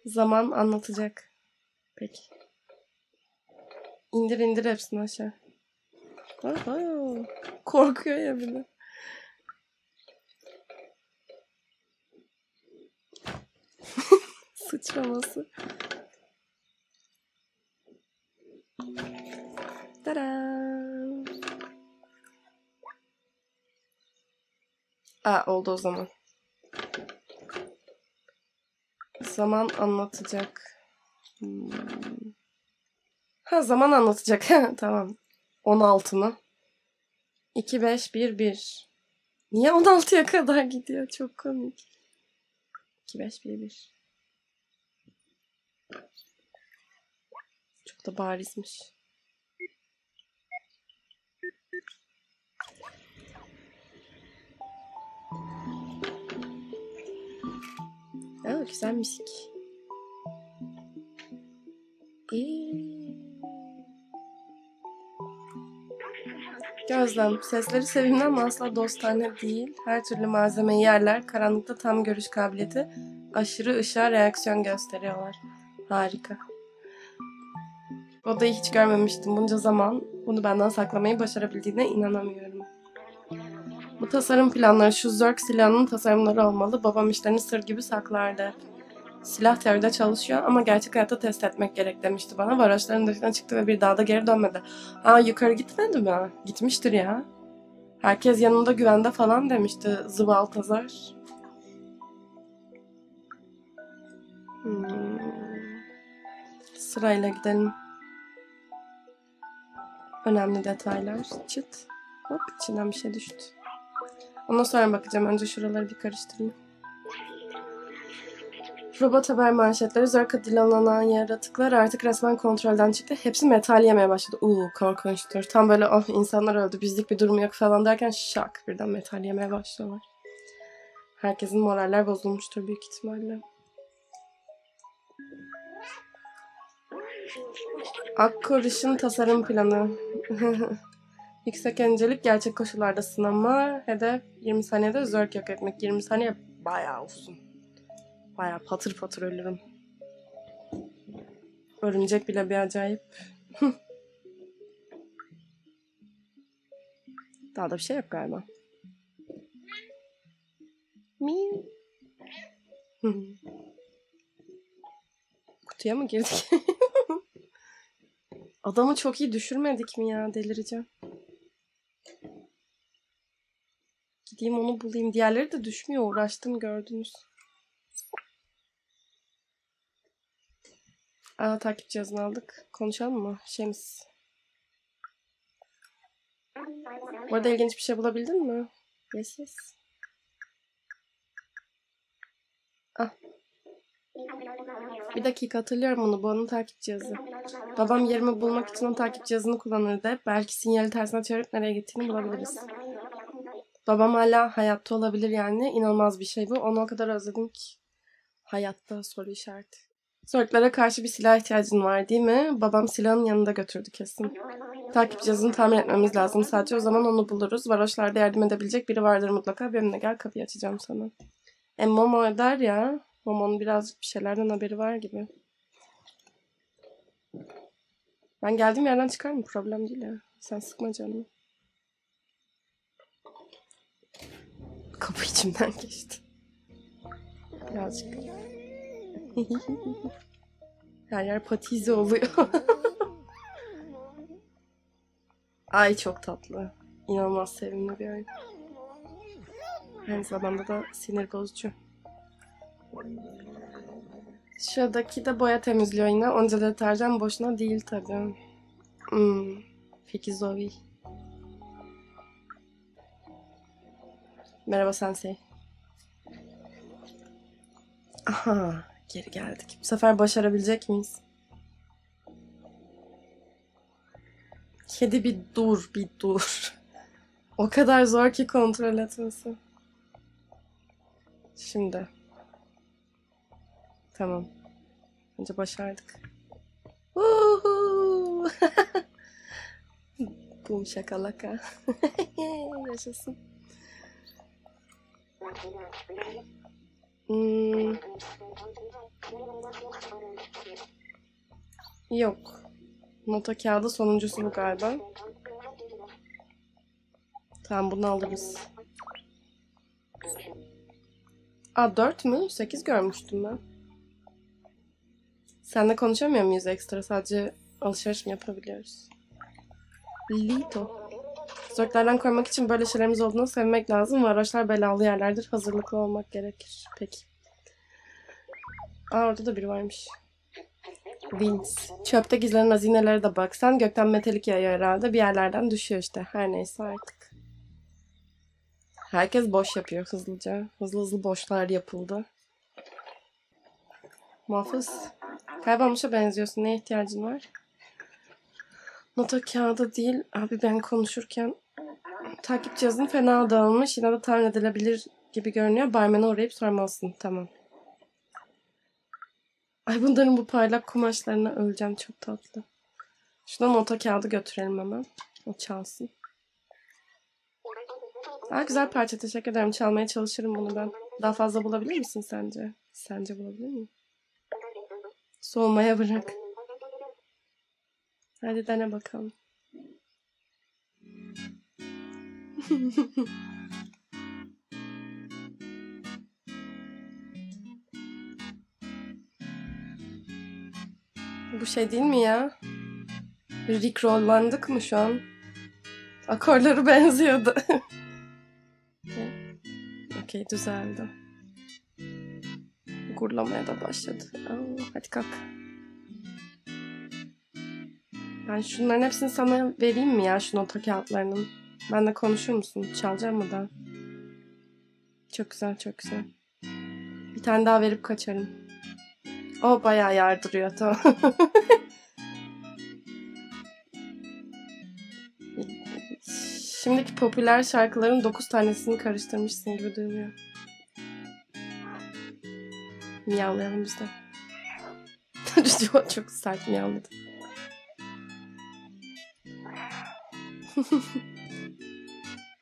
Zaman anlatacak. Peki. İndir indir hepsini aşağı. Aha. Korkuyor ya bir de. Sıçraması. Tadam. Aa oldu o zaman. Zaman anlatacak. Hmm. Ha zaman anlatacak. tamam. 16 mı? 2 5 1 1. Niye 16'ya kadar gidiyor? Çok komik. 2 5 1 1. Çok da barizmiş. Aa, güzel müzik. Gözlem. Sesleri sevimli ama asla dostane değil. Her türlü malzemeyi yerler. Karanlıkta tam görüş kabiliyeti. Aşırı ışığa reaksiyon gösteriyorlar. Harika. Odayı hiç görmemiştim bunca zaman. Bunu benden saklamayı başarabildiğine inanamıyorum. Bu tasarım planları şu Zerg silahının tasarımları olmalı. Babam işlerini sır gibi saklardı. Silah teoride çalışıyor ama gerçek hayatta test etmek gerek demişti bana. Varoşların dışına çıktı ve bir daha da geri dönmedi. Aa yukarı gitmedi mi? Gitmiştir ya. Herkes yanında güvende falan demişti Zıbaltazar. Hmm. Sırayla gidelim. Önemli detaylar. Çıt. Hop içinden bir şey düştü. Ondan sonra bakacağım. Önce şuraları bir karıştırayım. Robot haber manşetleri zor kadillalanan yaratıklar artık resmen kontrolden çıktı. Hepsi metal yemeye başladı. Uuu korkunçtur. Tam böyle oh insanlar öldü bizlik bir durum yok falan derken şak birden metal yemeye başlıyorlar. Herkesin moraller bozulmuştur büyük ihtimalle. Akkor ışın tasarım planı. Yüksek öncelik gerçek koşullarda sınama. Hedef 20 saniyede zörk yok etmek. 20 saniye bayağı uzun. Bayağı patır patır ölürüm. Örümcek bile bir acayip. Daha da bir şey yok galiba. Kutuya mı girdik? Adamı çok iyi düşürmedik mi ya? Delireceğim. Gideyim onu bulayım. Diğerleri de düşmüyor. Uğraştım gördünüz. Aa takip cihazını aldık. Konuşalım mı? Şems. Bu arada ilginç bir şey bulabildin mi? Yes yes. Ah. Bir dakika hatırlıyorum onu. Bu onun takip cihazı. Babam yerimi bulmak için o takip cihazını kullanırdı. Belki sinyali tersine çevirip nereye gittiğini bulabiliriz. Babam hala hayatta olabilir yani. İnanılmaz bir şey bu. Onu o kadar özledim ki. Hayatta soru işareti. Zorluklara karşı bir silah ihtiyacın var değil mi? Babam silahın yanında götürdü kesin. Takip cihazını tamir etmemiz lazım sadece. O zaman onu buluruz. Varoşlarda yardım edebilecek biri vardır mutlaka. Benimle gel kapıyı açacağım sana. E Momo eder ya. Momo'nun birazcık bir şeylerden haberi var gibi. Ben geldiğim yerden çıkar mı? Problem değil ya. Sen sıkma canını. Kapı içimden geçti. Birazcık. Her yer patize oluyor. Ay çok tatlı. İnanılmaz sevimli bir oyun. Aynı zamanda da sinir bozucu. Şuradaki de boya temizliyor yine. Onca deterjan boşuna değil tabii. Hmm. Peki Zoe. Merhaba Sensei. Aha, geri geldik. Bu sefer başarabilecek miyiz? Kedi bir dur, bir dur. O kadar zor ki kontrol etmesi. Şimdi. Tamam. Bence başardık. Bum şakalaka. Yaşasın. Hmm. Yok. Nota kağıdı sonuncusu bu galiba. Tamam bunu alırız. Aa 4 mü? 8 görmüştüm ben. Seninle konuşamıyor muyuz ekstra? Sadece alışveriş mi yapabiliyoruz? Lito. Zorluklardan korumak için böyle şeylerimiz olduğunu sevmek lazım. Varoşlar belalı yerlerdir. Hazırlıklı olmak gerekir. Peki. Aa orada da biri varmış. Vince. Çöpte gizlenen hazinelere de baksan gökten metalik yağıyor herhalde. Bir yerlerden düşüyor işte. Her neyse artık. Herkes boş yapıyor hızlıca. Hızlı hızlı boşlar yapıldı. Muhafız. Kaybolmuşa benziyorsun. Neye ihtiyacın var? Nota kağıdı değil. Abi ben konuşurken takip cihazın fena dağılmış. Yine de tahmin edilebilir gibi görünüyor. Barmen'e uğrayıp sormalısın. Tamam. Ay bunların bu parlak kumaşlarına öleceğim. Çok tatlı. Şuradan nota kağıdı götürelim hemen. O çalsın. Aa, güzel parça. Teşekkür ederim. Çalmaya çalışırım bunu ben. Daha fazla bulabilir misin sence? Sence bulabilir miyim? Soğumaya bırak. Hadi dene bakalım. Bu şey değil mi ya? Rickrolllandık mı şu an? Akorları benziyordu. Okey düzeldi. Gurlamaya da başladı. Aa, hadi kalk. Ben şunların hepsini sana vereyim mi ya şu nota kağıtlarının? Ben de konuşur musun? Çalacağım mı da? Çok güzel, çok güzel. Bir tane daha verip kaçarım. O bayağı yardırıyor tamam. Şimdiki popüler şarkıların 9 tanesini karıştırmışsın gibi duyuluyor. Miyavlayalım biz de. çok sert miyavladı.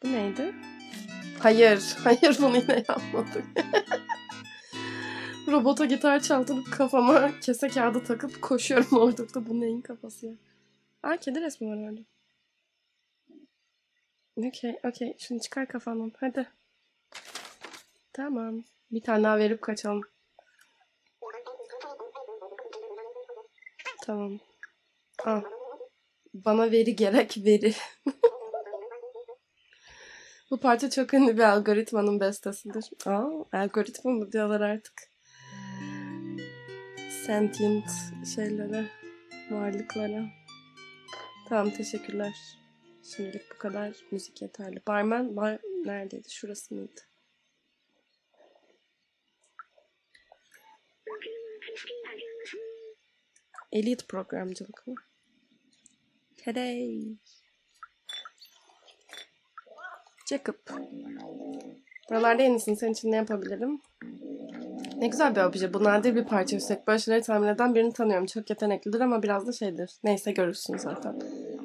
Bu neydi? Hayır, hayır bunu yine yapmadık. Robota gitar çaldırıp kafama kese kağıdı takıp koşuyorum ortalıkta. Bu neyin kafası ya? Aa kedi resmi var orada. Okey, okey. Şunu çıkar kafandan. Hadi. Tamam. Bir tane daha verip kaçalım. Tamam. Al. Bana veri gerek veri. Bu parça çok ünlü bir algoritmanın bestesidir. Aa, algoritma mı diyorlar artık. Sentient şeylere, varlıklara. Tamam teşekkürler. Şimdilik bu kadar müzik yeterli. Barman bar neredeydi? Şurası mıydı? Elite programcılık mı? Today. Jacob. Buralarda en iyisini senin için ne yapabilirim? Ne güzel bir obje. Bu nadir bir parça üstelik. Böyle şeyleri tahmin eden birini tanıyorum. Çok yeteneklidir ama biraz da şeydir. Neyse görürsün zaten.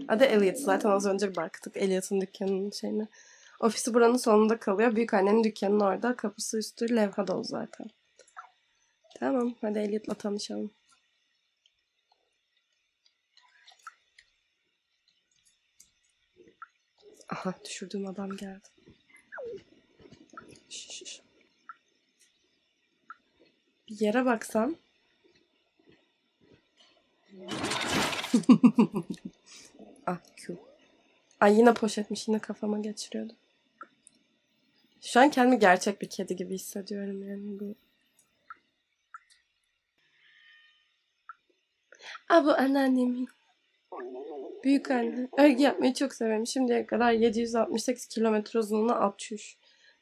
Adı Elliot. Zaten az önce baktık Elliot'ın dükkanının şeyini. Ofisi buranın sonunda kalıyor. Büyük annenin dükkanının orada. Kapısı üstü levha dolu zaten. Tamam. Hadi Elliot'la tanışalım. Aha düşürdüğüm adam geldi. Şş, şş. Bir yere baksam. ah Q. Ay yine poşetmiş yine kafama geçiriyordu. Şu an kendimi gerçek bir kedi gibi hissediyorum yani bu. Aa bu anneannemin. Büyük anne. Örgü yapmayı çok severim. Şimdiye kadar 768 kilometre uzunluğuna at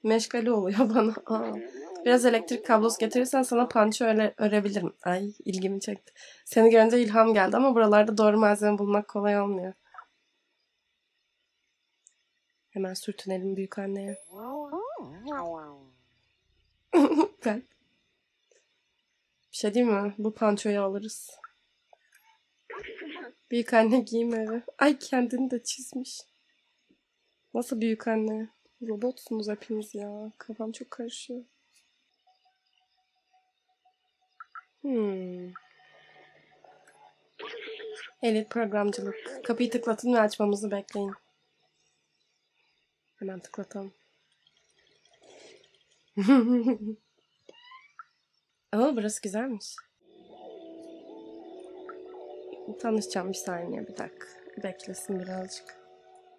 Meşgale oluyor bana. Aa. Biraz elektrik kablosu getirirsen sana panço öyle örebilirim. Ay ilgimi çekti. Seni görünce ilham geldi ama buralarda doğru malzeme bulmak kolay olmuyor. Hemen sürtünelim büyük anneye. ben. Bir şey değil mi? Bu pançoyu alırız. Büyük anne giyim evi. Ay kendini de çizmiş. Nasıl büyük anne? Robotsunuz hepiniz ya. Kafam çok karışıyor. Hmm. Elit programcılık. Kapıyı tıklatın ve açmamızı bekleyin. Hemen tıklatalım. Ama burası güzelmiş. Tanışacağım bir saniye bir dakika. Beklesin birazcık.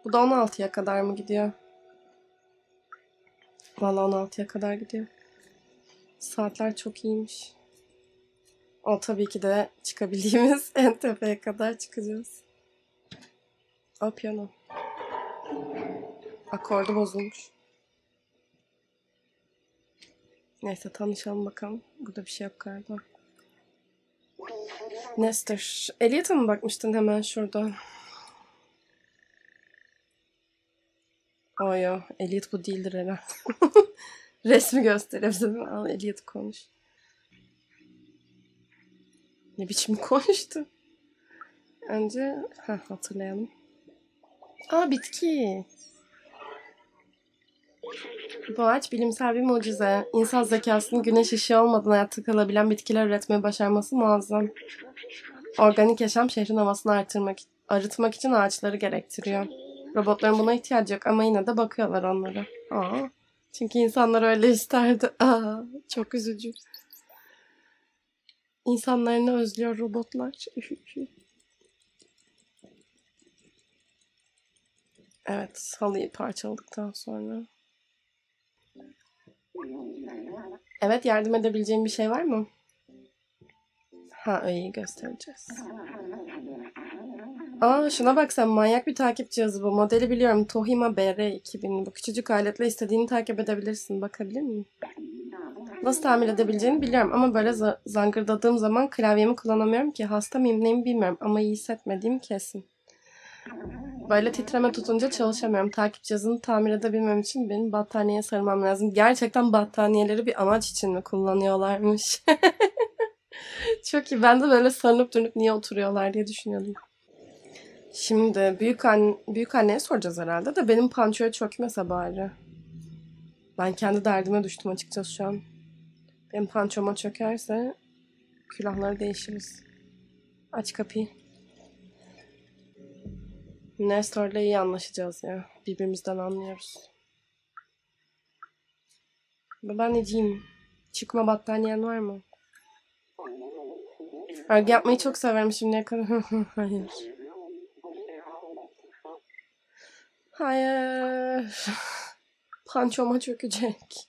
Bu da 16'ya kadar mı gidiyor? Vallahi 16'ya kadar gidiyor. Saatler çok iyiymiş. O tabii ki de çıkabildiğimiz en tepeye kadar çıkacağız. O piyano. Akordu bozulmuş. Neyse tanışalım bakalım. Burada bir şey yok galiba. Nestor. Elliot'a mı bakmıştın hemen şurada? O ya. Elliot bu değildir herhalde. Resmi gösterebilirim. Al Elliot konuş. Ne biçim konuştu? Önce ha hatırlayalım. Aa bitki. Bu ağaç bilimsel bir mucize. İnsan zekasının güneş ışığı olmadan hayatta kalabilen bitkiler üretmeyi başarması muazzam. Organik yaşam şehrin havasını artırmak, arıtmak için ağaçları gerektiriyor. Robotların buna ihtiyacı yok ama yine de bakıyorlar onlara. Aa, çünkü insanlar öyle isterdi. Aa, çok üzücü. İnsanlarını özlüyor robotlar. evet, halıyı parçaladıktan sonra. Evet, yardım edebileceğim bir şey var mı? Ha, iyi göstereceğiz. Aa şuna bak sen manyak bir takip cihazı bu. Modeli biliyorum. Tohima BR2000. Bu küçücük aletle istediğini takip edebilirsin. Bakabilir miyim? Nasıl tamir edebileceğini biliyorum ama böyle zangırdadığım zaman klavyemi kullanamıyorum ki. Hasta mıyım neyim bilmiyorum ama iyi hissetmediğim kesin. Böyle titreme tutunca çalışamıyorum. Takip cihazını tamir edebilmem için benim battaniyeye sarılmam lazım. Gerçekten battaniyeleri bir amaç için mi kullanıyorlarmış? Çok iyi. Ben de böyle sarılıp dönüp niye oturuyorlar diye düşünüyordum. Şimdi büyük, an büyük anneye soracağız herhalde de benim pançoya çökmese bari. Ben kendi derdime düştüm açıkçası şu an. Benim pançoma çökerse külahları değişiriz. Aç kapıyı. Nestor'la iyi anlaşacağız ya. Birbirimizden anlıyoruz. Babaanneciğim, çıkma battaniyen var mı? Örgü yapmayı çok severim şimdiye kadar. Hayır. Hayır. Pançoma çökecek.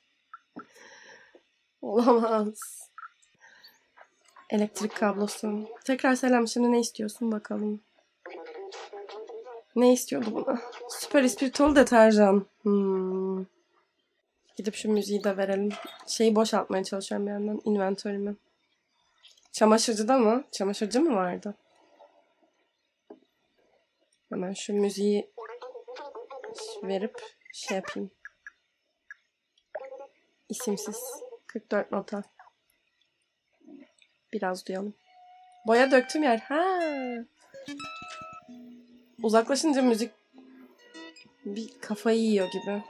Olamaz. Elektrik kablosu. Tekrar selam. Şimdi ne istiyorsun bakalım. Ne istiyordu buna? Süper ispiritol deterjan. Hmm. Gidip şu müziği de verelim. Şeyi boşaltmaya çalışıyorum bir yandan. Inventörümü. Çamaşırcıda mı? Çamaşırcı mı vardı? Hemen şu müziği verip şey yapayım. İsimsiz. 44 nota. Biraz duyalım. Boya döktüm yer. Ha. Uzaklaşınca müzik bir kafayı yiyor gibi.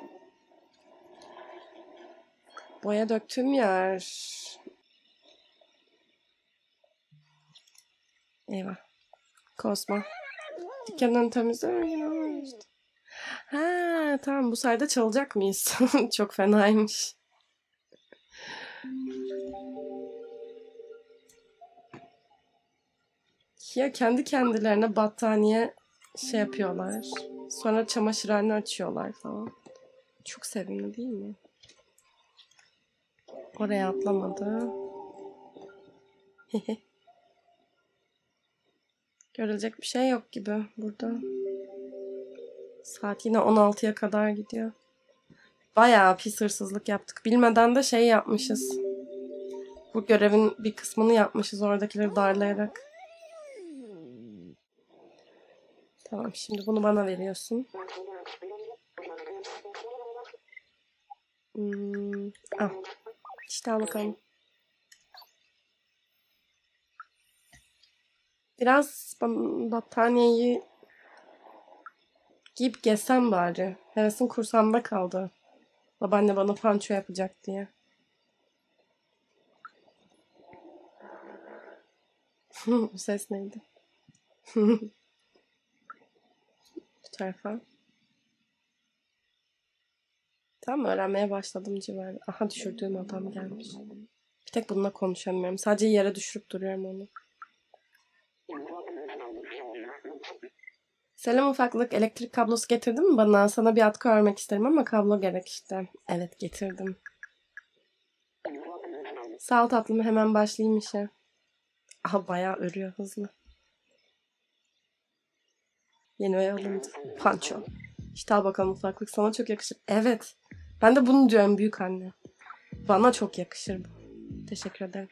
Boya döktüm yer. Eyvah. Kosma. Dükkanın temizle. Ha tamam bu sayede çalacak mıyız? Çok fenaymış. Ya kendi kendilerine battaniye şey yapıyorlar. Sonra çamaşırhane açıyorlar falan. Çok sevimli değil mi? Oraya atlamadı. Görülecek bir şey yok gibi burada. Saat yine 16'ya kadar gidiyor. Bayağı pis hırsızlık yaptık. Bilmeden de şey yapmışız. Bu görevin bir kısmını yapmışız oradakileri darlayarak. Tamam şimdi bunu bana veriyorsun. Hmm, al. İşte al bakalım. Biraz battaniyeyi giyip gezsem bari. Hevesim kursamda kaldı. Babaanne bana panço yapacak diye. Bu ses neydi? Tarafa. Tamam öğrenmeye başladım civarı. Aha düşürdüğüm adam gelmiş. Bir tek bununla konuşamıyorum. Sadece yere düşürüp duruyorum onu. Selam ufaklık. Elektrik kablosu getirdin mi bana? Sana bir atkı örmek isterim ama kablo gerek işte. Evet getirdim. Sağ ol tatlım hemen başlayayım işe. Aha bayağı örüyor hızlı. Yeni alındı. Panço. İşte al bakalım ufaklık sana çok yakışır. Evet. Ben de bunu diyorum büyük anne. Bana çok yakışır bu. Teşekkür ederim.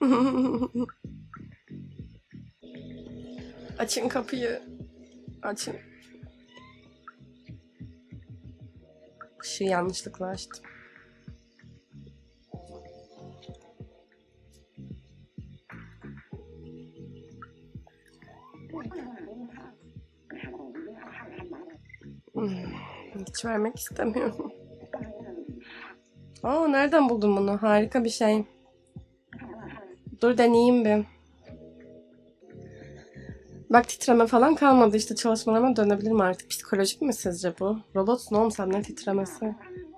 Açın kapıyı. Açın. Işığı yanlışlıkla açtım. Hiç vermek istemiyorum. Aa, nereden buldun bunu? Harika bir şey. Dur deneyeyim bir. Bak titreme falan kalmadı işte çalışmalarıma dönebilirim artık. Psikolojik mi sizce bu? Robot ne sen ne titremesi?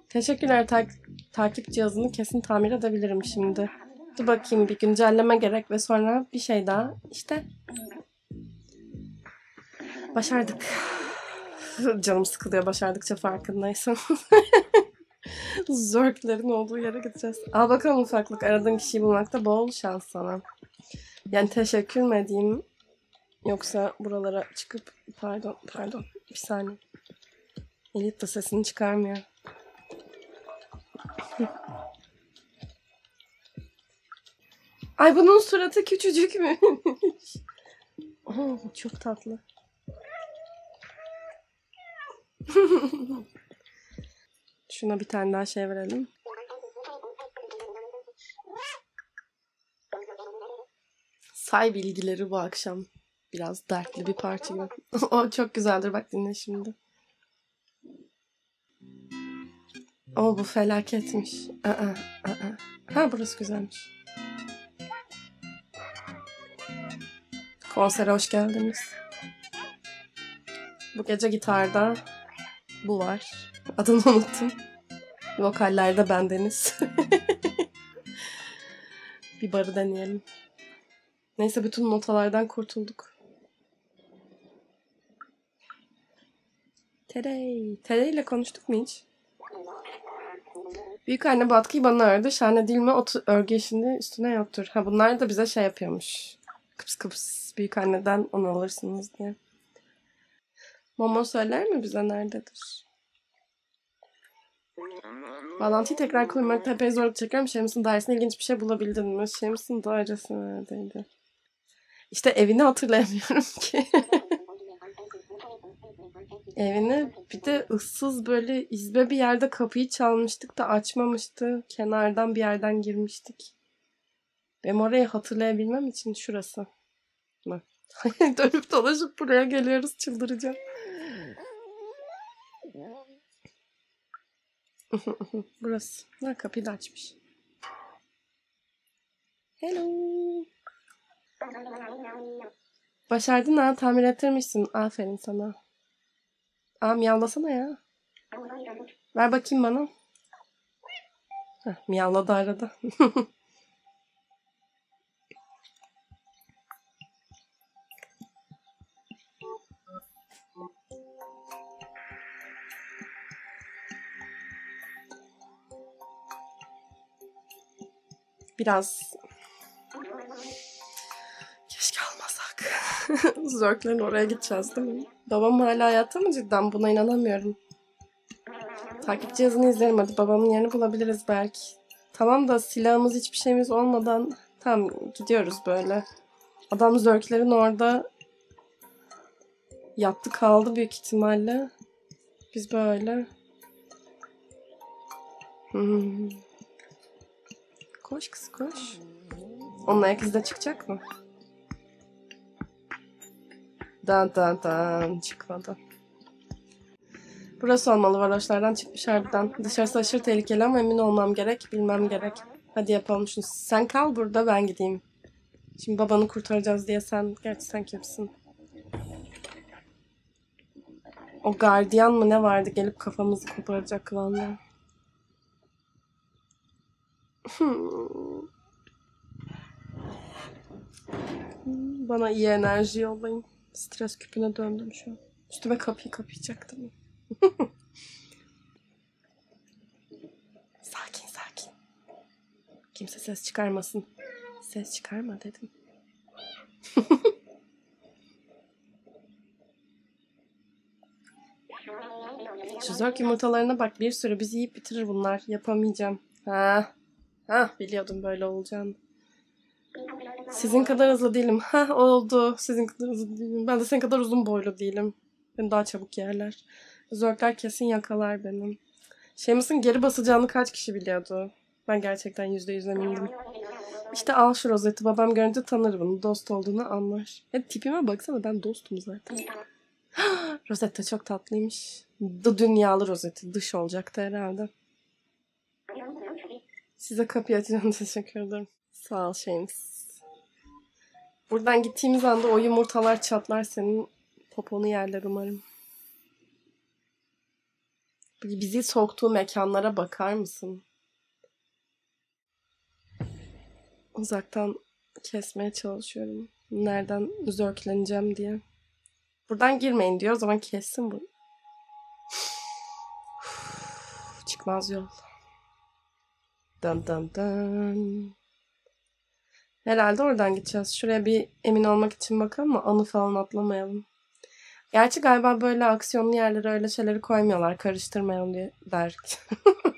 Teşekkürler ta takip cihazını kesin tamir edebilirim şimdi. Dur bakayım bir güncelleme gerek ve sonra bir şey daha. İşte. Başardık. Canım sıkılıyor başardıkça farkındaysan. Zörklerin olduğu yere gideceğiz. Al bakalım ufaklık. Aradığın kişiyi bulmakta bol şans sana. Yani teşekkür mü edeyim? Yoksa buralara çıkıp pardon pardon bir saniye. Elif de sesini çıkarmıyor. Ay bunun suratı küçücük mü? oh, çok tatlı. Şuna bir tane daha şey verelim. Say bilgileri bu akşam. Biraz dertli bir parça gibi. o çok güzeldir bak dinle şimdi. O bu felaketmiş. Aa, aa. Ha burası güzelmiş. Konsere hoş geldiniz. Bu gece gitarda bu var. Adını unuttum. Vokallerde bendeniz. bir barı deneyelim. Neyse bütün notalardan kurtulduk. Terey. Terey ile konuştuk mu hiç? Büyük anne Batkı'yı bana ördü. Şahane değil mi? Otu, örgü işinde üstüne yoktur. Ha bunlar da bize şey yapıyormuş. Kıps kıps büyük anneden onu alırsınız diye. Momo söyler mi bize nerededir? Bağlantıyı tekrar kurmakta epey zorluk çekiyorum. Şems'in dairesinde ilginç bir şey bulabildin mi? Şems'in dairesi neredeydi? İşte evini hatırlayamıyorum ki. Evini bir de ıssız böyle izbe bir yerde kapıyı çalmıştık da açmamıştı. Kenardan bir yerden girmiştik. Benim orayı hatırlayabilmem için şurası. Dönüp dolaşıp buraya geliyoruz çıldıracağım. Burası. Ha, kapıyı da açmış. Hello. Başardın ha tamir ettirmişsin. Aferin sana. Aa miyavlasana ya. Ver bakayım bana. Heh, miyavladı arada. Biraz keşke almasak. Zörklerin oraya gideceğiz değil mi? Babam hala hayatta mı cidden? Buna inanamıyorum. Takip cihazını izlerim hadi. Babamın yerini bulabiliriz belki. Tamam da silahımız hiçbir şeyimiz olmadan tam gidiyoruz böyle. Adam zörklerin orada yattı kaldı büyük ihtimalle. Biz böyle. Hmm. Koş kız koş. Onun ayak izi de çıkacak mı? Dan dan dan çıkmadı. Burası olmalı varoşlardan çıkmış harbiden. Dışarısı aşırı tehlikeli ama emin olmam gerek, bilmem gerek. Hadi yapalım şunu. Sen kal burada ben gideyim. Şimdi babanı kurtaracağız diye sen, gerçi sen kimsin? O gardiyan mı ne vardı gelip kafamızı koparacak kıvamda. Hmm. Bana iyi enerji yollayın. Stres küpüne döndüm şu an. Üstüme kapıyı kapayacaktım. sakin sakin. Kimse ses çıkarmasın. Ses çıkarma dedim. Şu zörk yumurtalarına bak bir sürü bizi yiyip bitirir bunlar. Yapamayacağım. Ha. Ha biliyordum böyle olacağını. Sizin kadar hızlı değilim. Ha oldu. Sizin kadar hızlı değilim. Ben de senin kadar uzun boylu değilim. Beni daha çabuk yerler. Zörkler kesin yakalar benim. Seamus'un geri basacağını kaç kişi biliyordu? Ben gerçekten yüzde yüz emindim. İşte al şu rozeti. Babam görünce tanır bunu. Dost olduğunu anlar. Ya tipime baksana ben dostum zaten. Rozet de çok tatlıymış. The dünyalı rozeti. Dış olacaktı herhalde. Size kapıyı açacağım. Teşekkür ederim. Sağ ol Seamus. Buradan gittiğimiz anda o yumurtalar çatlar senin poponu yerler umarım. Bizi soktuğu mekanlara bakar mısın? Uzaktan kesmeye çalışıyorum. Nereden zörkleneceğim diye. Buradan girmeyin diyor. O zaman kessin bu. Çıkmaz yol. Dın dın dın. Herhalde oradan gideceğiz. Şuraya bir emin olmak için bakalım mı? Anı falan atlamayalım. Gerçi galiba böyle aksiyonlu yerlere öyle şeyleri koymuyorlar. Karıştırmayalım diye der.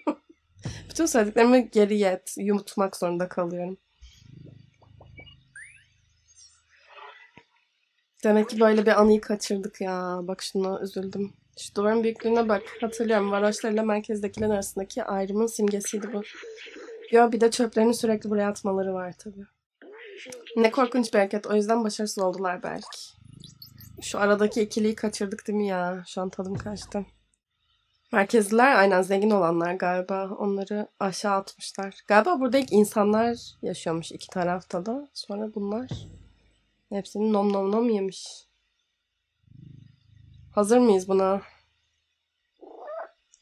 Bütün söylediklerimi geri yet. Yumutmak zorunda kalıyorum. Demek ki böyle bir anıyı kaçırdık ya. Bak şuna üzüldüm. Şu duvarın büyüklüğüne bak. Hatırlıyorum. Varoşlarıyla merkezdekilerin arasındaki ayrımın simgesiydi bu. Yo bir de çöplerini sürekli buraya atmaları var tabii. Ne korkunç bir hareket. O yüzden başarısız oldular belki. Şu aradaki ikiliyi kaçırdık değil mi ya? Şu an tadım kaçtı. Merkezliler aynen zengin olanlar galiba. Onları aşağı atmışlar. Galiba burada ilk insanlar yaşıyormuş iki tarafta da. Sonra bunlar hepsini nom nom nom yemiş. Hazır mıyız buna?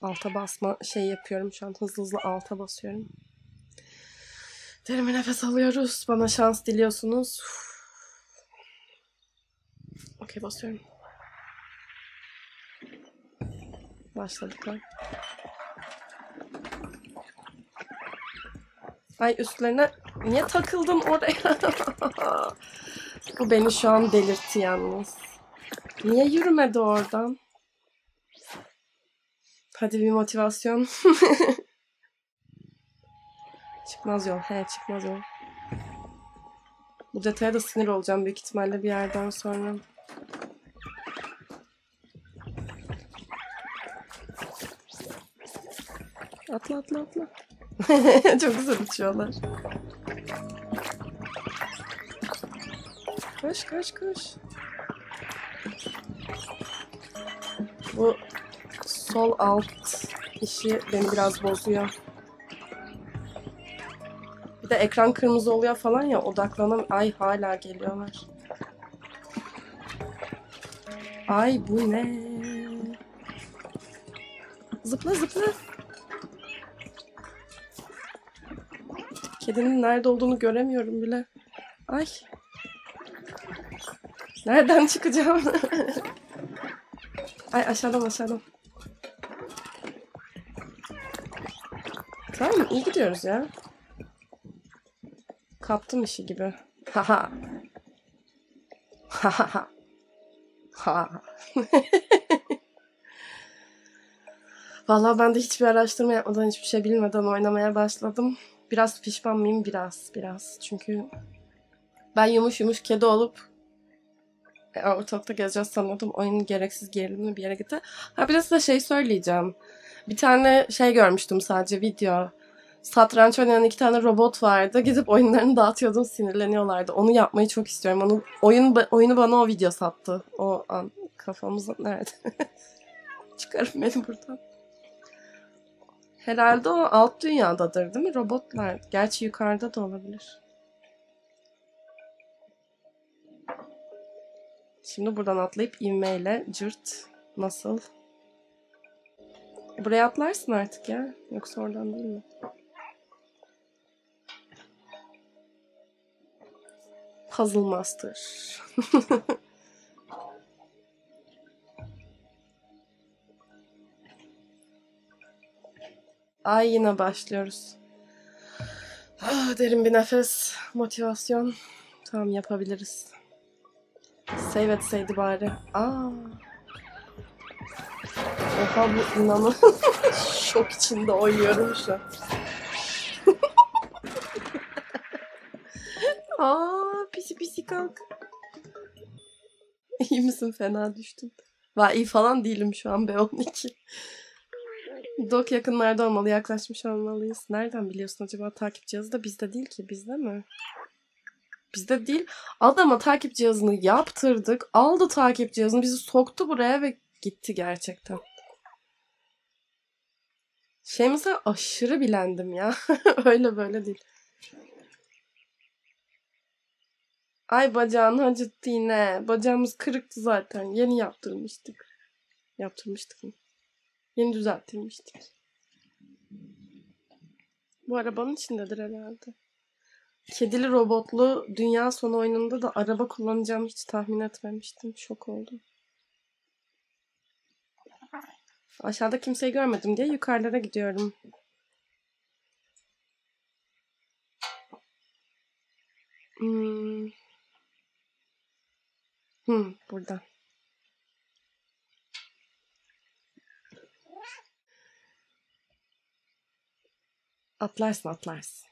Alta basma şey yapıyorum şu an. Hızlı hızlı alta basıyorum. Derin bir nefes alıyoruz. Bana şans diliyorsunuz. Okey basıyorum. başladık ha. Ay üstlerine niye takıldın oraya? Bu beni şu an delirtti yalnız. Niye yürümedi oradan? Hadi bir motivasyon. çıkmaz yol. He çıkmaz yol. Bu detaya da sinir olacağım büyük ihtimalle bir yerden sonra. Atla atla atla. Çok güzel uçuyorlar. Koş koş koş. Bu sol alt işi beni biraz bozuyor. Bir de ekran kırmızı oluyor falan ya odaklanam. Ay hala geliyorlar. Ay bu ne? Zıpla zıpla. Kedinin nerede olduğunu göremiyorum bile. Ay. Nereden çıkacağım? Ay aşağıdan aşağıdan. Tamam iyi gidiyoruz ya. Kaptım işi gibi. Haha. Haha. Ha. Vallahi ben de hiçbir araştırma yapmadan, hiçbir şey bilmeden oynamaya başladım. Biraz pişman mıyım? Biraz, biraz. Çünkü ben yumuş yumuş kedi olup e, ortalıkta gezeceğiz sanıyordum. Oyun gereksiz gerilimli bir yere gitti. Ha bir de size şey söyleyeceğim. Bir tane şey görmüştüm sadece video. Satranç oynayan iki tane robot vardı. Gidip oyunlarını dağıtıyordum sinirleniyorlardı. Onu yapmayı çok istiyorum. Onu, oyun, oyunu bana o video sattı. O an kafamızda nerede? Çıkarın beni buradan. Herhalde o alt dünyadadır değil mi? Robotlar. Gerçi yukarıda da olabilir. Şimdi buradan atlayıp ivmeyle cırt nasıl? Buraya atlarsın artık ya. Yoksa oradan değil mi? Puzzle Master. Ay yine başlıyoruz. Ah, derin bir nefes, motivasyon. Tamam yapabiliriz. Save etseydi bari. Aa. Oha bu inanın şok içinde oynuyorum şu an. Aa pisi pisi kalk. İyi misin? Fena düştün. Va iyi falan değilim şu an B12. Dok yakınlarda olmalı, yaklaşmış olmalıyız. Nereden biliyorsun acaba takip cihazı da bizde değil ki, bizde mi? Bizde değil. Adama takip cihazını yaptırdık. Aldı takip cihazını, bizi soktu buraya ve gitti gerçekten. Şey mesela aşırı bilendim ya. Öyle böyle değil. Ay bacağını acıttı yine. Bacağımız kırıktı zaten. Yeni yaptırmıştık. Yaptırmıştık mı? Yeni düzelttirmiştik. Bu arabanın içindedir herhalde. Kedili robotlu dünya sonu oyununda da araba kullanacağımı hiç tahmin etmemiştim. Şok oldum. Aşağıda kimseyi görmedim diye yukarılara gidiyorum. Hmm. Hmm, burada. Atlarsın atlarsın.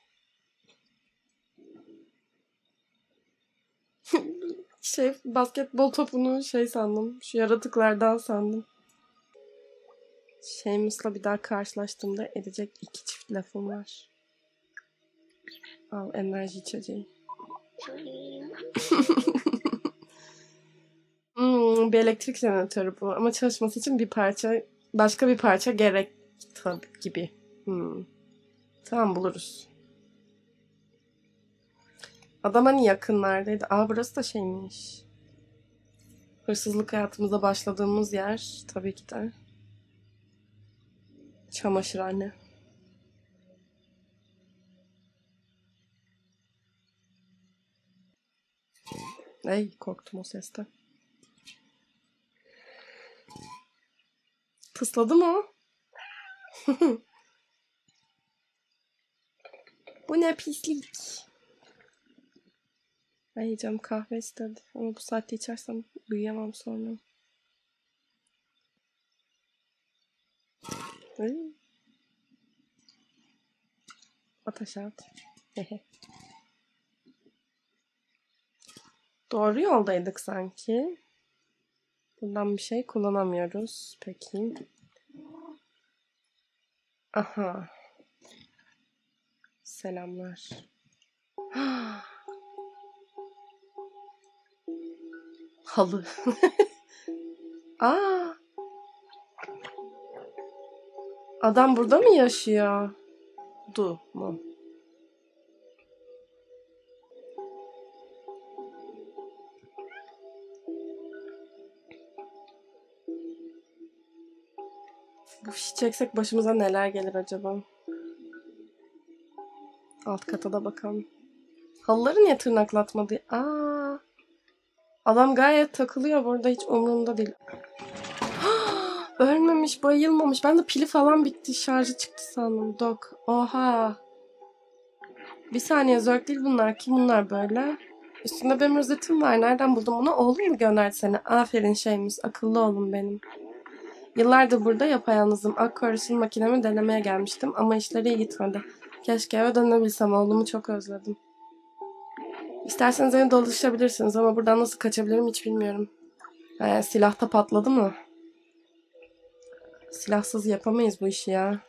Şey basketbol topunu şey sandım. Şu yaratıklardan sandım. Seamus'la bir daha karşılaştığımda edecek iki çift lafım var. Al enerji içeceği. hmm, bir elektrik jeneratörü bu ama çalışması için bir parça başka bir parça gerek tabii gibi. Hmm. Tamam buluruz. Adam hani yakınlardaydı. Aa burası da şeymiş. Hırsızlık hayatımıza başladığımız yer tabii ki de. Çamaşırhane. Ay korktum o sesten. Tısladı mı? Bu ne pislik. Ay canım kahve istedi. Ama bu saatte içersem uyuyamam sonra. Ay. Ateş at. Doğru yoldaydık sanki. Buradan bir şey kullanamıyoruz. Peki. Aha. Selamlar. Halı. Aa. Adam burada mı yaşıyor? Du mu? Bu fişi çeksek başımıza neler gelir acaba? Alt kata da bakalım. Halıları niye tırnaklatmadı? Aa, adam gayet takılıyor burada hiç umurunda değil. Ölmemiş, bayılmamış. Ben de pili falan bitti, şarjı çıktı sandım. Dok. Oha. Bir saniye zörk değil bunlar. Kim bunlar böyle? Üstünde benim rozetim var. Nereden buldum bunu? Oğlum mu gönderdi seni? Aferin şeymiş. Akıllı oğlum benim. Yıllardır burada yapayalnızım. Ak karışım makinemi denemeye gelmiştim ama işleri iyi gitmedi. Keşke eve dönebilsem oğlumu çok özledim. İsterseniz beni dolaşabilirsiniz ama buradan nasıl kaçabilirim hiç bilmiyorum. Ee, silah da patladı mı? Silahsız yapamayız bu işi ya.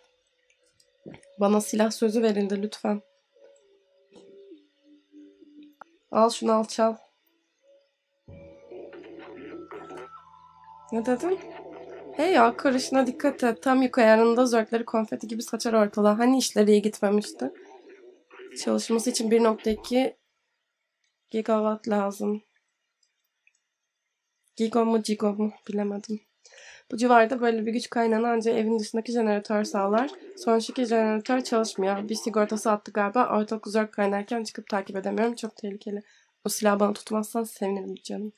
Bana silah sözü verildi lütfen. Al şunu al çal. Ne dedin? Hey ya karışına dikkat et. Tam yük ayarında zörkleri konfeti gibi saçar ortalığa. Hani işleri iyi gitmemişti? Çalışması için 1.2 gigawatt lazım. Giga mı giga mu bilemedim. Bu civarda böyle bir güç kaynağını ancak evin dışındaki jeneratör sağlar. Sonraki jeneratör çalışmıyor. Bir sigortası attı galiba. Ortalık zörk kaynarken çıkıp takip edemiyorum. Çok tehlikeli. O silahı bana tutmazsan sevinirim canım.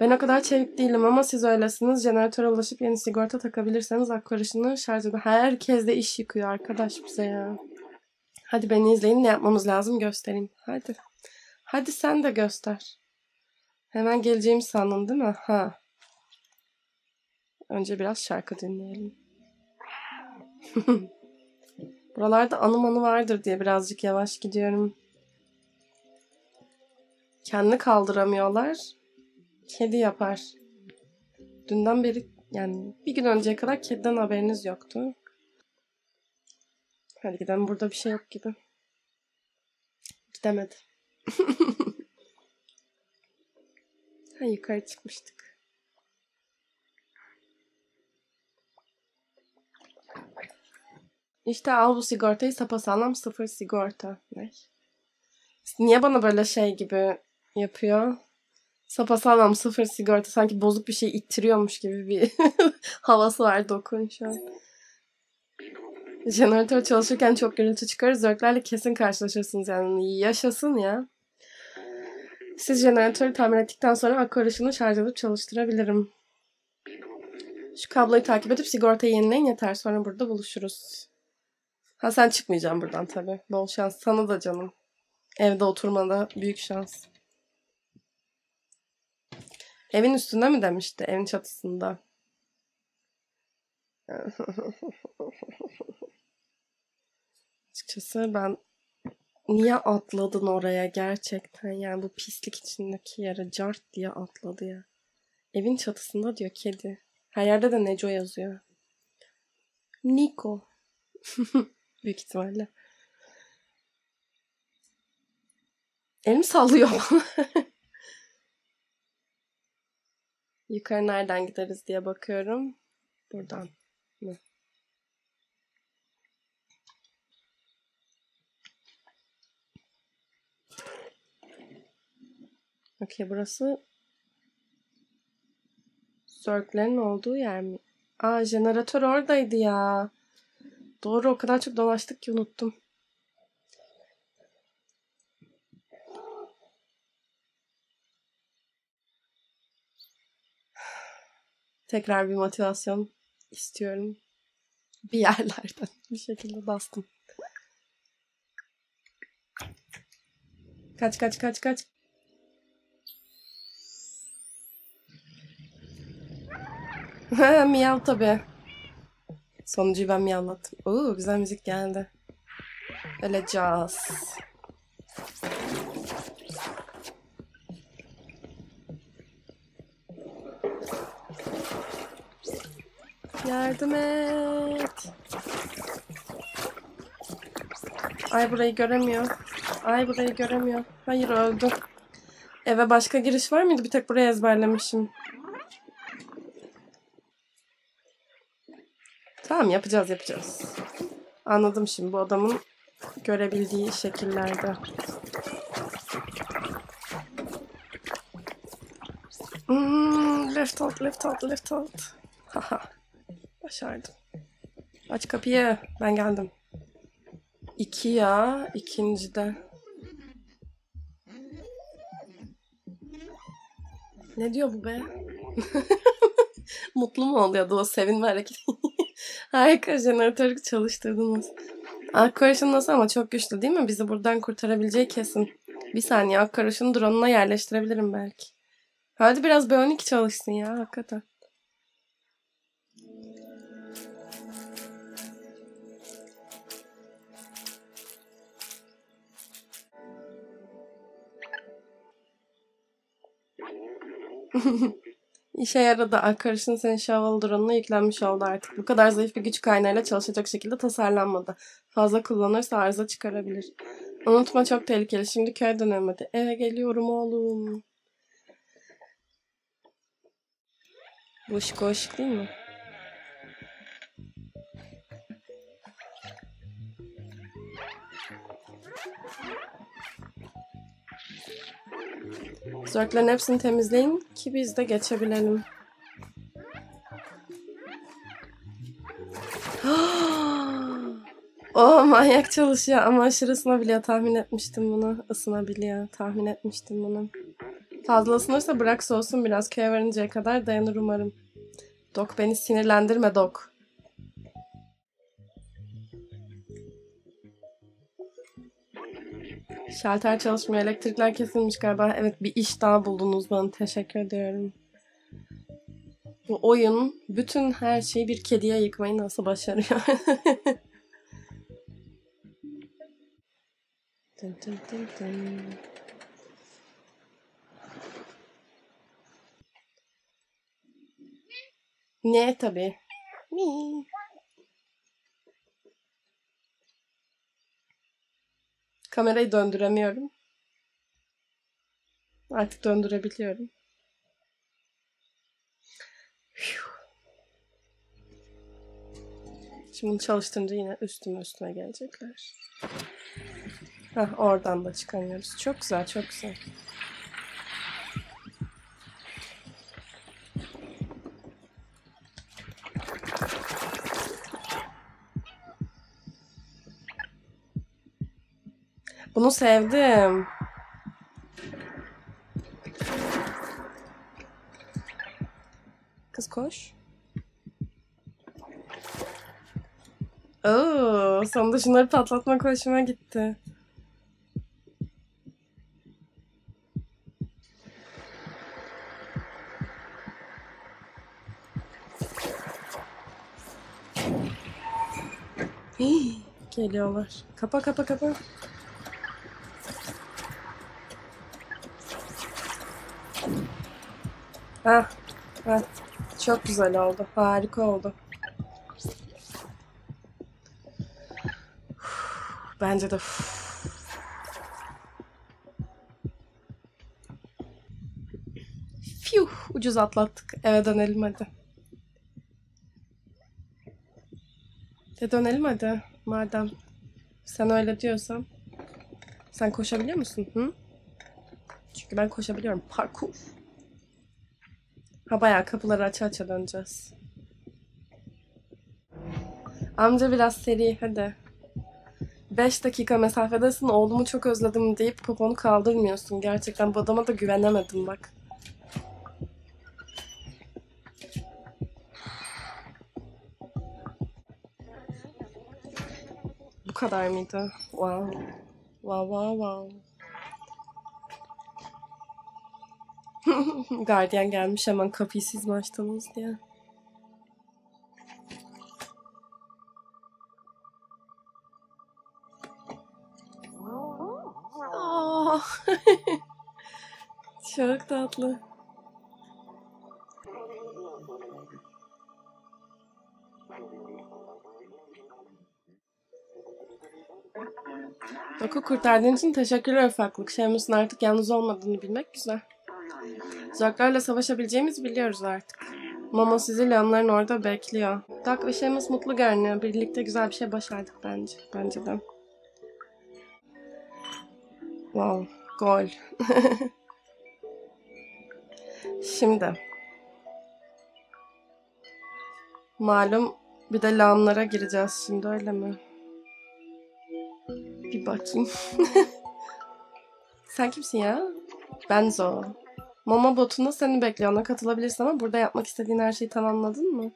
Ben o kadar çevik değilim ama siz öylesiniz. Jeneratöre ulaşıp yeni sigorta takabilirseniz ak karışını şarj edin. Herkes de iş yıkıyor arkadaş bize ya. Hadi beni izleyin ne yapmamız lazım göstereyim. Hadi. Hadi sen de göster. Hemen geleceğimi sandın değil mi? Ha. Önce biraz şarkı dinleyelim. Buralarda anı manı vardır diye birazcık yavaş gidiyorum. Kendi kaldıramıyorlar. Kedi yapar. Dünden beri yani bir gün önceye kadar kediden haberiniz yoktu. Hadi gidelim burada bir şey yok gibi. Gidemedi. ha, yukarı çıkmıştık. İşte al bu sigortayı sapasağlam sıfır sigorta. Ne? Niye bana böyle şey gibi yapıyor? Sapasağlam sıfır sigorta sanki bozuk bir şey ittiriyormuş gibi bir havası var dokun şu an. Jeneratör çalışırken çok gürültü çıkarır. Zörklerle kesin karşılaşırsınız yani. Yaşasın ya. Siz jeneratörü tamir ettikten sonra akü şarj edip çalıştırabilirim. Şu kabloyu takip edip sigortayı yenileyin yeter. Sonra burada buluşuruz. Ha sen çıkmayacaksın buradan tabii. Bol şans. Sana da canım. Evde oturmada büyük şans. Evin üstünde mi demişti? Evin çatısında. Açıkçası ben niye atladın oraya gerçekten yani bu pislik içindeki yere cart diye atladı ya. Evin çatısında diyor kedi. Her yerde de Neco yazıyor. Nico. Büyük ihtimalle. Elim sallıyor Yukarı nereden gideriz diye bakıyorum. Buradan mı? Okey burası Zörklerin olduğu yer mi? Aa jeneratör oradaydı ya. Doğru o kadar çok dolaştık ki unuttum. Tekrar bir motivasyon istiyorum. Bir yerlerden bir şekilde bastım. Kaç kaç kaç kaç. Miyav tabii. Sonuncuyu ben miyavlattım. Oo güzel müzik geldi. Öyle Yardım et. Ay burayı göremiyor. Ay burayı göremiyor. Hayır öldü. Eve başka giriş var mıydı? Bir tek burayı ezberlemişim. Tamam yapacağız yapacağız. Anladım şimdi bu adamın görebildiği şekillerde. Hmm, left out, left out, left out. Haha. Başardım. Aç kapıyı. Ben geldim. İki ya. ikinci de. Ne diyor bu be? Mutlu mu oluyordu o sevinme hareketi? Harika jeneratörü çalıştırdınız. Arkadaşın nasıl ama çok güçlü değil mi? Bizi buradan kurtarabileceği kesin. Bir saniye arkadaşın drone'una yerleştirebilirim belki. Hadi biraz B12 çalışsın ya hakikaten. İşe yaradı. Arkadaşın senin şavalı drone'una yüklenmiş oldu artık. Bu kadar zayıf bir güç kaynağıyla çalışacak şekilde tasarlanmadı. Fazla kullanırsa arıza çıkarabilir. Unutma çok tehlikeli. Şimdi köye dönelim hadi. Eve geliyorum oğlum. O ışık değil mi? Zörklerin hepsini temizleyin ki biz de geçebilelim. oh manyak çalışıyor ama aşırı ısınabiliyor. Tahmin etmiştim bunu. Isınabiliyor. Tahmin etmiştim bunu. Fazla ısınırsa bırak soğusun biraz. Köye varıncaya kadar dayanır umarım. Dok beni sinirlendirme Dok. Şalter çalışmıyor. Elektrikler kesilmiş galiba. Evet bir iş daha buldunuz bana. Teşekkür ediyorum. Bu oyun bütün her şeyi bir kediye yıkmayı nasıl başarıyor? dın dın dın dın. Ne tabii. Mi. Kamerayı döndüremiyorum. Artık döndürebiliyorum. Şimdi bunu çalıştırınca yine üstüme üstüme gelecekler. Heh, oradan da çıkamıyoruz. Çok güzel, çok güzel. Bunu sevdim. Kız koş. Oo, sonunda şunları patlatmak hoşuma gitti. Hii, Geliyorlar. Kapa kapa kapa. Heh, heh. Çok güzel oldu. Harika oldu. Bence de. Fiuh, ucuz atlattık. Eve dönelim hadi. De dönelim hadi madem. Sen öyle diyorsan. Sen koşabiliyor musun? Hı? Çünkü ben koşabiliyorum. Parkur. Ha bayağı kapıları aça aça döneceğiz. Amca biraz seri hadi. 5 dakika mesafedesin oğlumu çok özledim deyip poponu kaldırmıyorsun. Gerçekten bu adama da güvenemedim bak. Bu kadar mıydı? Wow. Wow wow wow. Gardiyan gelmiş hemen kapıyı siz mi açtınız diye. Aa. Çok tatlı. Oku kurtardığın için teşekkürler ufaklık. Şeymus'un artık yalnız olmadığını bilmek güzel. Zorklarla savaşabileceğimizi biliyoruz artık. Momo sizi Leonların orada bekliyor. Duck ve Seamus mutlu görünüyor. Birlikte güzel bir şey başardık bence. Bence de. Wow. Gol. Şimdi. Malum bir de lağımlara gireceğiz şimdi öyle mi? Bir bakayım. Sen kimsin ya? Benzo. Mama botunda seni bekliyor. Ona katılabilirsin ama burada yapmak istediğin her şeyi tamamladın mı?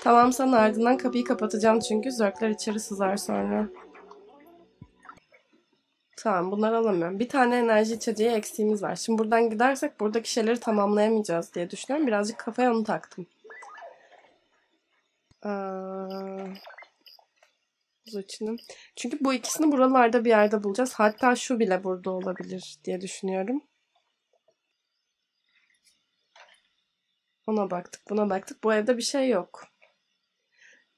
Tamam sen ardından kapıyı kapatacağım çünkü zörkler içeri sızar sonra. Tamam bunları alamıyorum. Bir tane enerji içeceği eksiğimiz var. Şimdi buradan gidersek buradaki şeyleri tamamlayamayacağız diye düşünüyorum. Birazcık kafaya onu taktım. Zuchi'nin. Çünkü bu ikisini buralarda bir yerde bulacağız. Hatta şu bile burada olabilir diye düşünüyorum. Ona baktık, buna baktık. Bu evde bir şey yok.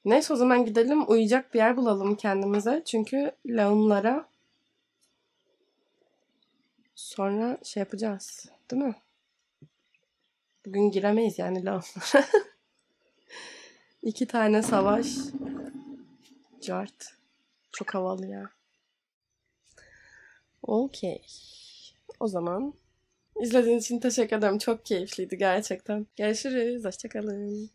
Neyse o zaman gidelim uyuyacak bir yer bulalım kendimize. Çünkü lağımlara sonra şey yapacağız. Değil mi? Bugün giremeyiz yani lağımlara. İki tane savaş. Cart. Çok havalı ya. Okey. O zaman izlediğiniz için teşekkür ederim. Çok keyifliydi gerçekten. Görüşürüz. Hoşçakalın.